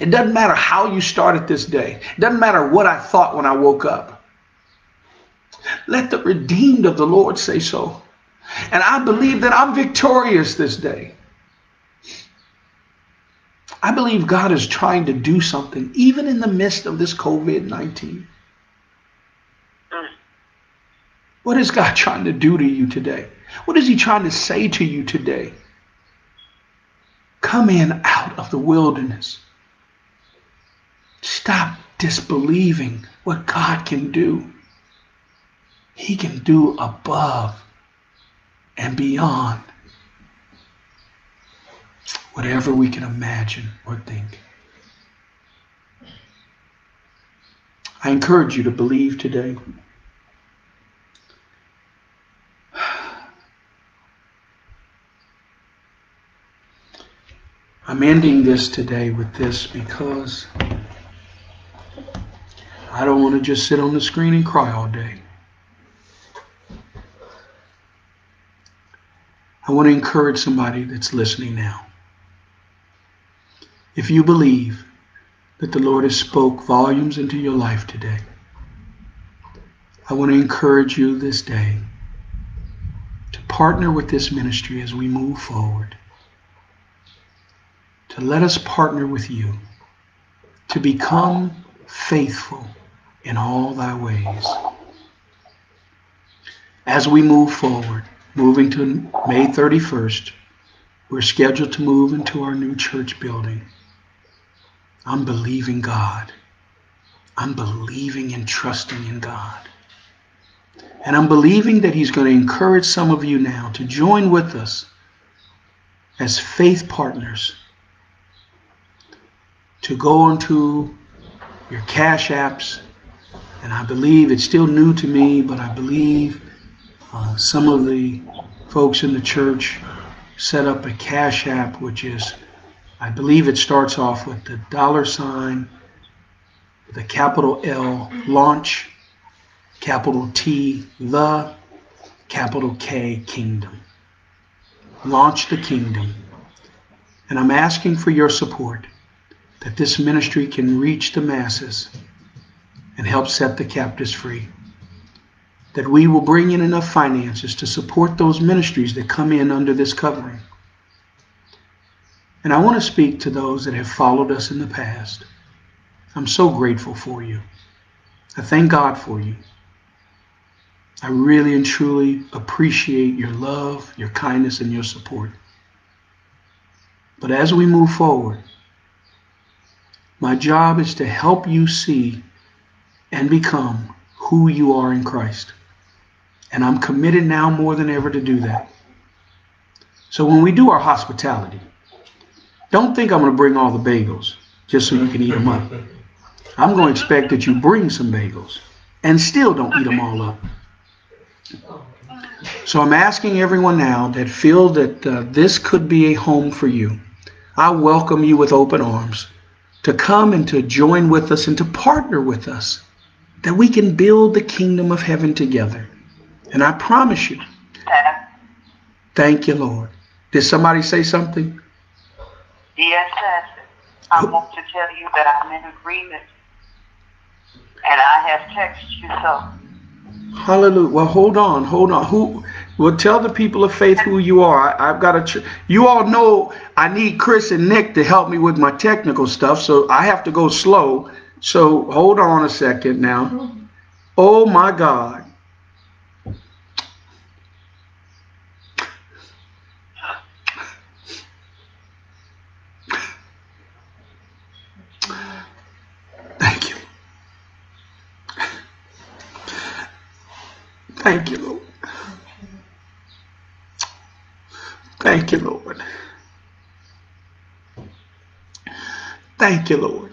It doesn't matter how you started this day. It doesn't matter what I thought when I woke up. Let the redeemed of the Lord say so. And I believe that I'm victorious this day. I believe God is trying to do something, even in the midst of this COVID 19. Mm. What is God trying to do to you today? What is He trying to say to you today? Come in out of the wilderness. Stop disbelieving what God can do. He can do above and beyond whatever we can imagine or think. I encourage you to believe today. I'm ending this today with this because I don't want to just sit on the screen and cry all day. I want to encourage somebody that's listening now. If you believe that the Lord has spoke volumes into your life today, I want to encourage you this day to partner with this ministry as we move forward to let us partner with you to become faithful in all thy ways. As we move forward, moving to May 31st, we're scheduled to move into our new church building. I'm believing God. I'm believing and trusting in God. And I'm believing that He's going to encourage some of you now to join with us as faith partners to go onto your cash apps. And I believe it's still new to me, but I believe uh, some of the folks in the church set up a cash app, which is, I believe it starts off with the dollar sign, the capital L, launch, capital T, the, capital K, kingdom. Launch the kingdom. And I'm asking for your support that this ministry can reach the masses and help set the captives free. That we will bring in enough finances to support those ministries that come in under this covering. And I want to speak to those that have followed us in the past. I'm so grateful for you. I thank God for you. I really and truly appreciate your love, your kindness, and your support. But as we move forward, my job is to help you see and become who you are in Christ. And I'm committed now more than ever to do that. So when we do our hospitality, don't think I'm going to bring all the bagels just so you can eat them up. I'm going to expect that you bring some bagels and still don't eat them all up. So I'm asking everyone now that feel that uh, this could be a home for you. I welcome you with open arms to come and to join with us and to partner with us that we can build the kingdom of heaven together. And I promise you, thank you, Lord. Did somebody say something? Yes, I want to tell you that I'm in agreement. And I have texted you so. Hallelujah. Well, hold on, hold on. Who well, tell the people of faith who you are. I, have got a. Ch- you all know I need Chris and Nick to help me with my technical stuff, so I have to go slow. So hold on a second now. Oh my God. Thank you. Thank you, Lord. Thank you, Lord. Thank you, Lord.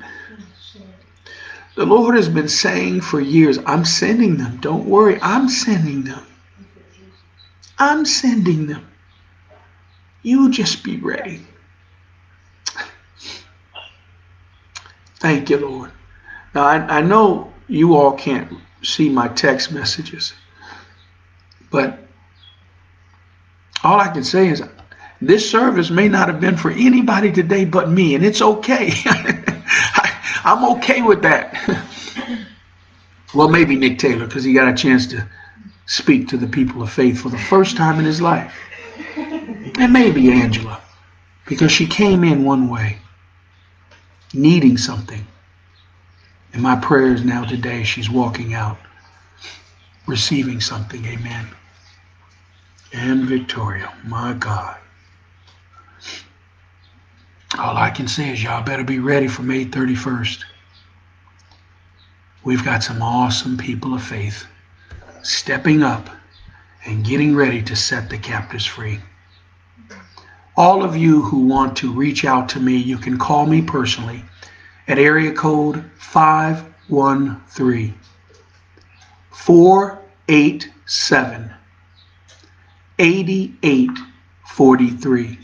The Lord has been saying for years, I'm sending them. Don't worry, I'm sending them. I'm sending them. You just be ready. Thank you, Lord. Now, I, I know you all can't see my text messages, but all I can say is this service may not have been for anybody today but me, and it's okay. I, I'm okay with that. well, maybe Nick Taylor, because he got a chance to speak to the people of faith for the first time in his life. And maybe Angela, because she came in one way, needing something. And my prayers now today, she's walking out, receiving something. Amen. And Victoria, my God. All I can say is y'all better be ready for May 31st. We've got some awesome people of faith stepping up and getting ready to set the captives free. All of you who want to reach out to me, you can call me personally at area code 513 487 8843.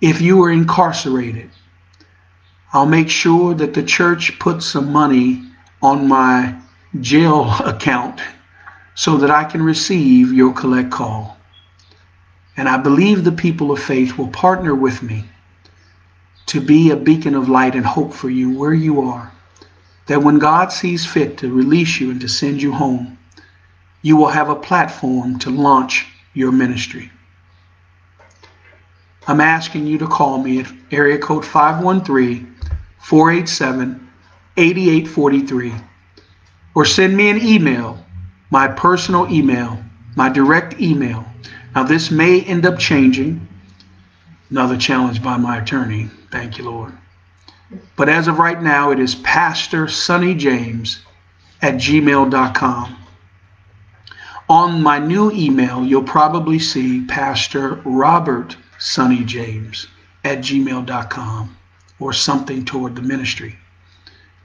If you are incarcerated, I'll make sure that the church puts some money on my jail account so that I can receive your collect call. And I believe the people of faith will partner with me to be a beacon of light and hope for you where you are. That when God sees fit to release you and to send you home, you will have a platform to launch your ministry. I'm asking you to call me at area code 513 487 8843 or send me an email, my personal email, my direct email. Now, this may end up changing. Another challenge by my attorney. Thank you, Lord. But as of right now, it is Pastor Sonny James at gmail.com. On my new email, you'll probably see Pastor Robert Sonny James at gmail.com or something toward the ministry.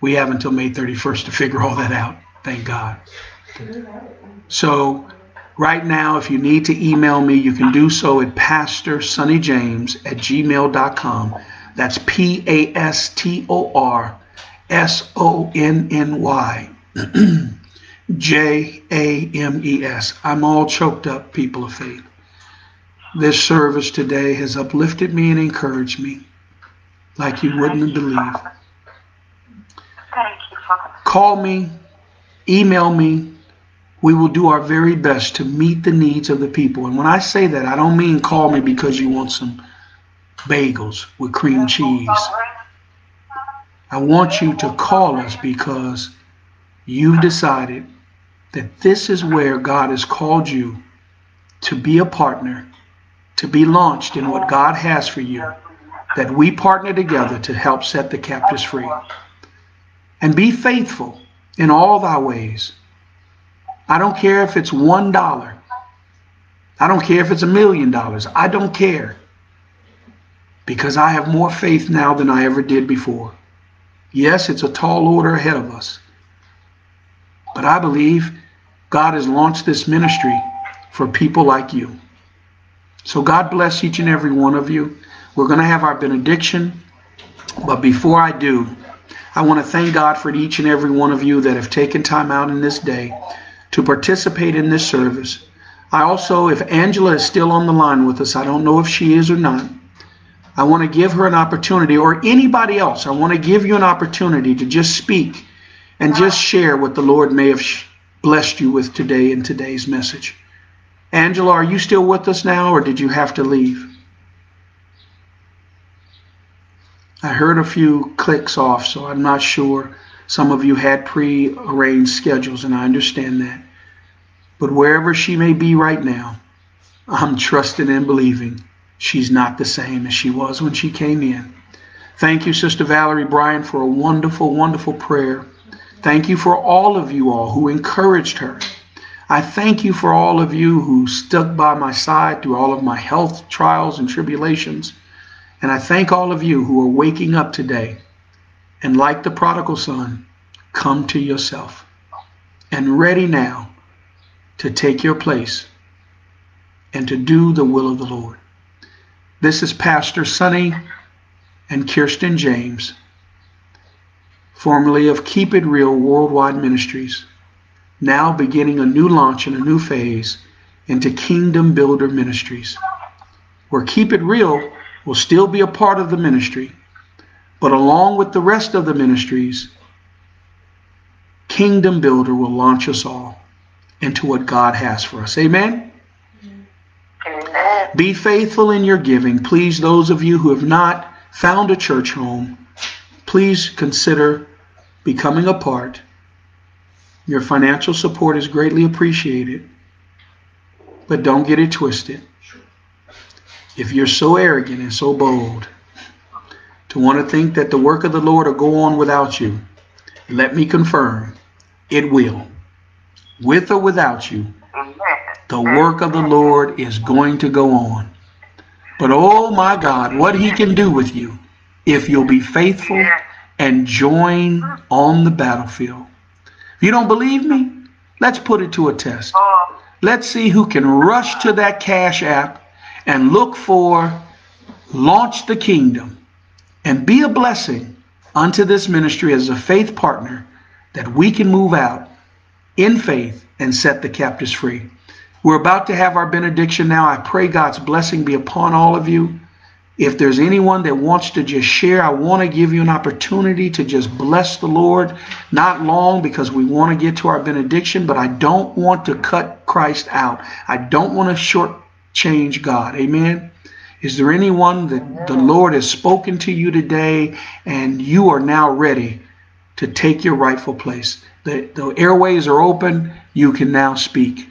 We have until May 31st to figure all that out. Thank God. So, right now, if you need to email me, you can do so at Pastor Sonny James at gmail.com. That's P A S T O R S O N N Y J A M E S. I'm all choked up, people of faith. This service today has uplifted me and encouraged me like you wouldn't believe. Thank you, Father. Call me, email me. We will do our very best to meet the needs of the people. And when I say that, I don't mean call me because you want some bagels with cream cheese. I want you to call us because you've decided that this is where God has called you to be a partner to be launched in what God has for you, that we partner together to help set the captives free. And be faithful in all thy ways. I don't care if it's one dollar. I don't care if it's a million dollars. I don't care. Because I have more faith now than I ever did before. Yes, it's a tall order ahead of us. But I believe God has launched this ministry for people like you. So God bless each and every one of you. We're going to have our benediction. But before I do, I want to thank God for each and every one of you that have taken time out in this day to participate in this service. I also, if Angela is still on the line with us, I don't know if she is or not. I want to give her an opportunity, or anybody else, I want to give you an opportunity to just speak and just share what the Lord may have blessed you with today in today's message. Angela, are you still with us now or did you have to leave? I heard a few clicks off, so I'm not sure. Some of you had pre arranged schedules, and I understand that. But wherever she may be right now, I'm trusting and believing she's not the same as she was when she came in. Thank you, Sister Valerie Bryan, for a wonderful, wonderful prayer. Thank you for all of you all who encouraged her I thank you for all of you who stuck by my side through all of my health trials and tribulations. And I thank all of you who are waking up today and, like the prodigal son, come to yourself and ready now to take your place and to do the will of the Lord. This is Pastor Sonny and Kirsten James, formerly of Keep It Real Worldwide Ministries now beginning a new launch and a new phase into Kingdom Builder Ministries, where Keep It Real will still be a part of the ministry, but along with the rest of the ministries, Kingdom Builder will launch us all into what God has for us. Amen? Amen. Be faithful in your giving. Please, those of you who have not found a church home, please consider becoming a part your financial support is greatly appreciated, but don't get it twisted. If you're so arrogant and so bold to want to think that the work of the Lord will go on without you, let me confirm it will. with or without you, the work of the Lord is going to go on. But oh my God, what he can do with you if you'll be faithful and join on the battlefield. You don't believe me, let's put it to a test. Uh, let's see who can rush to that Cash App and look for Launch the Kingdom and be a blessing unto this ministry as a faith partner that we can move out in faith and set the captives free. We're about to have our benediction now. I pray God's blessing be upon all of you. If there's anyone that wants to just share, I want to give you an opportunity to just bless the Lord. Not long because we want to get to our benediction, but I don't want to cut Christ out. I don't want to shortchange God. Amen. Is there anyone that the Lord has spoken to you today and you are now ready to take your rightful place? The, the airways are open. You can now speak.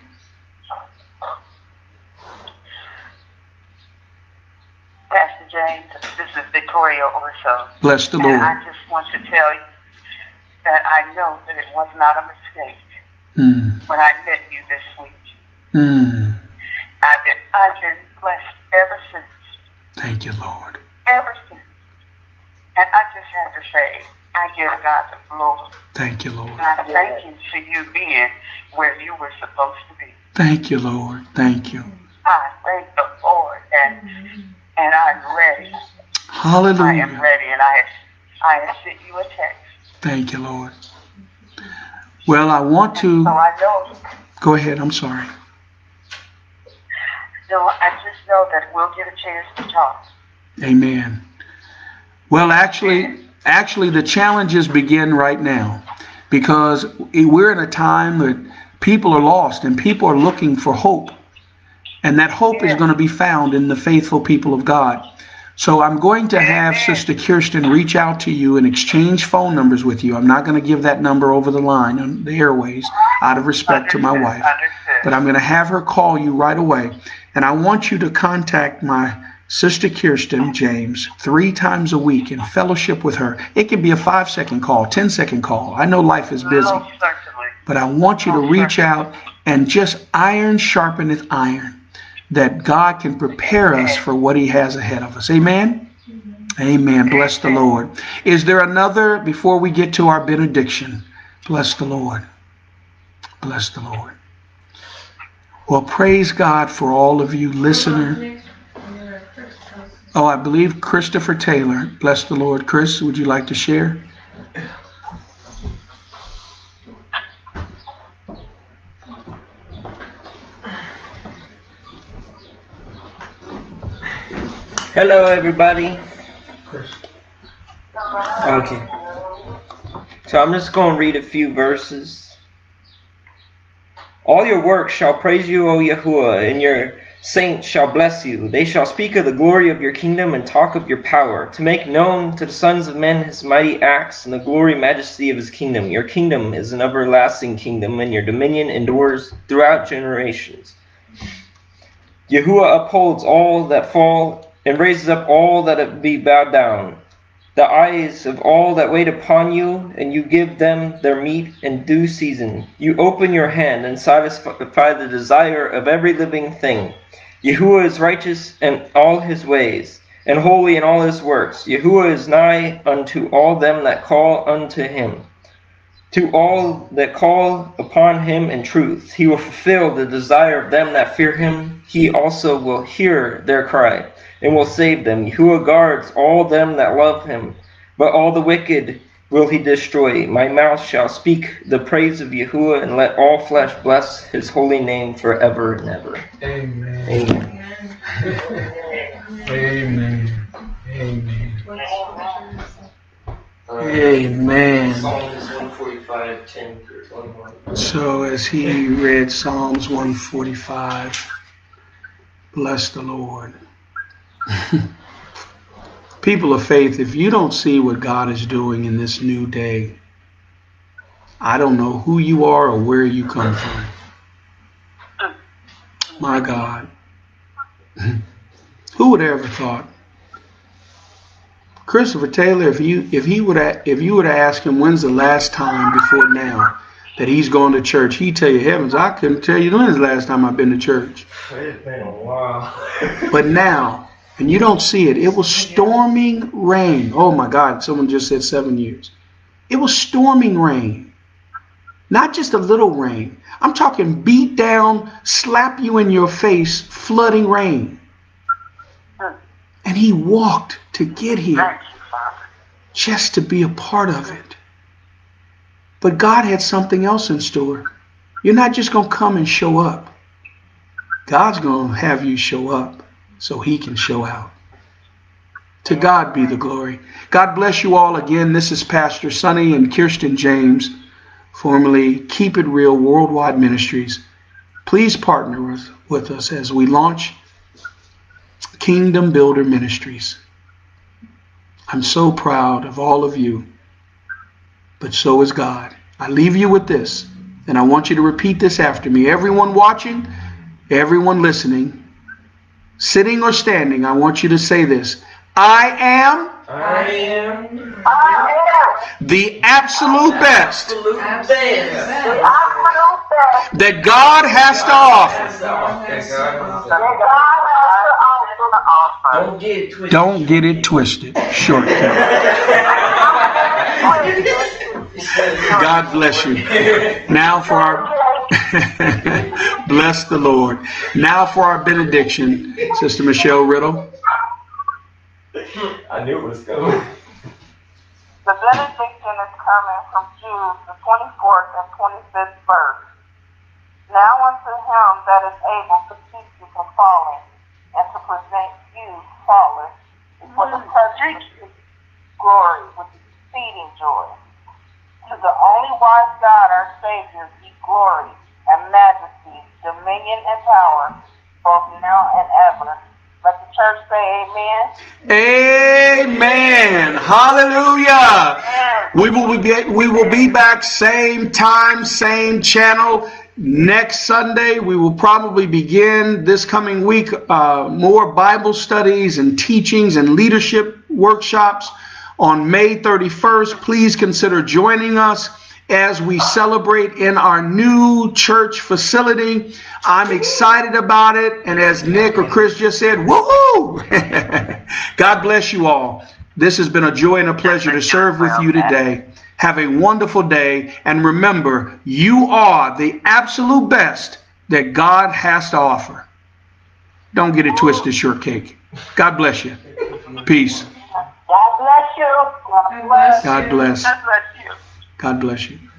Pastor James, this is Victoria Orso. Bless the Lord. I just want to tell you that I know that it was not a mistake mm. when I met you this week. Mm. I've been, I've been blessed ever since. Thank you, Lord. Ever since. And I just have to say, I give God the glory. Thank you, Lord. And I thank you for you being where you were supposed to be. Thank you, Lord. Thank you. I thank the Lord, and and I'm ready. Hallelujah. I am ready, and I have, I have sent you a text. Thank you, Lord. Well, I want to. So I know. Go ahead. I'm sorry. No, I just know that we'll get a chance to talk. Amen. Well, actually, actually, the challenges begin right now because we're in a time that people are lost and people are looking for hope. And that hope is going to be found in the faithful people of God. So I'm going to have Sister Kirsten reach out to you and exchange phone numbers with you. I'm not going to give that number over the line on the airways out of respect to my wife. But I'm going to have her call you right away. And I want you to contact my Sister Kirsten James three times a week and fellowship with her. It can be a five second call, ten second call. I know life is busy. But I want you to reach out and just iron sharpeneth iron that God can prepare us for what He has ahead of us. Amen? Amen. Bless the Lord. Is there another before we get to our benediction? Bless the Lord. Bless the Lord. Well, praise God for all of you listener. Oh, I believe Christopher Taylor. Bless the Lord. Chris, would you like to share? Hello, everybody. Okay. So I'm just going to read a few verses. All your works shall praise you, O Yahuwah, and your saints shall bless you. They shall speak of the glory of your kingdom and talk of your power, to make known to the sons of men his mighty acts and the glory majesty of his kingdom. Your kingdom is an everlasting kingdom, and your dominion endures throughout generations. Yahuwah upholds all that fall and raises up all that be bowed down the eyes of all that wait upon you, and you give them their meat in due season. You open your hand and satisfy the desire of every living thing. Yahuwah is righteous in all his ways, and holy in all his works. Yahuwah is nigh unto all them that call unto him. To all that call upon him in truth, he will fulfill the desire of them that fear him. He also will hear their cry and will save them. Yahuwah guards all them that love him, but all the wicked will he destroy. My mouth shall speak the praise of Yahuwah, and let all flesh bless his holy name forever and ever. Amen. Amen. Amen. Amen. Amen. So as he read Psalms 145, bless the Lord. People of faith, if you don't see what God is doing in this new day, I don't know who you are or where you come from. My God. who would ever thought? Christopher Taylor, if you if he would if you would ask him when's the last time before now that he's going to church. he'd tell you heavens, I couldn't tell you when's the last time I've been to church. It's been a while. but now, and you don't see it, it was storming rain. Oh my God, someone just said seven years. It was storming rain. Not just a little rain. I'm talking beat down, slap you in your face, flooding rain. And he walked to get here just to be a part of it. But God had something else in store. You're not just going to come and show up. God's going to have you show up so he can show out. To God be the glory. God bless you all again. This is Pastor Sonny and Kirsten James, formerly Keep It Real Worldwide Ministries. Please partner with, with us as we launch Kingdom Builder Ministries. I'm so proud of all of you, but so is God. I leave you with this, and I want you to repeat this after me. Everyone watching, everyone listening, sitting or standing, I want you to say this. I am. I am. I am the absolute best Absolute best. the absolute best that God has to offer. that God has to offer. Don't get it twisted. Don't get it twisted. Shortcut. God bless you. Now for our bless the Lord. Now for our benediction, Sister Michelle Riddle. I knew it was coming. The benediction is coming from Jude, the 24th and 25th verse. Now unto him that is able to keep you from falling, and to present you faultless before the mm. presence of his glory with exceeding joy. To the only wise God, our Savior, be glory and majesty, dominion and power, both now and ever. Let the church say amen. Amen. Hallelujah. We will be we will be back same time, same channel next Sunday. We will probably begin this coming week uh, more Bible studies and teachings and leadership workshops on May 31st. Please consider joining us as we celebrate in our new church facility. I'm excited about it. And as Nick or Chris just said, woohoo! God bless you all. This has been a joy and a pleasure to serve with you today. Have a wonderful day. And remember, you are the absolute best that God has to offer. Don't get it twisted, shortcake. God bless you. Peace. God bless you. God bless. God bless. God bless you.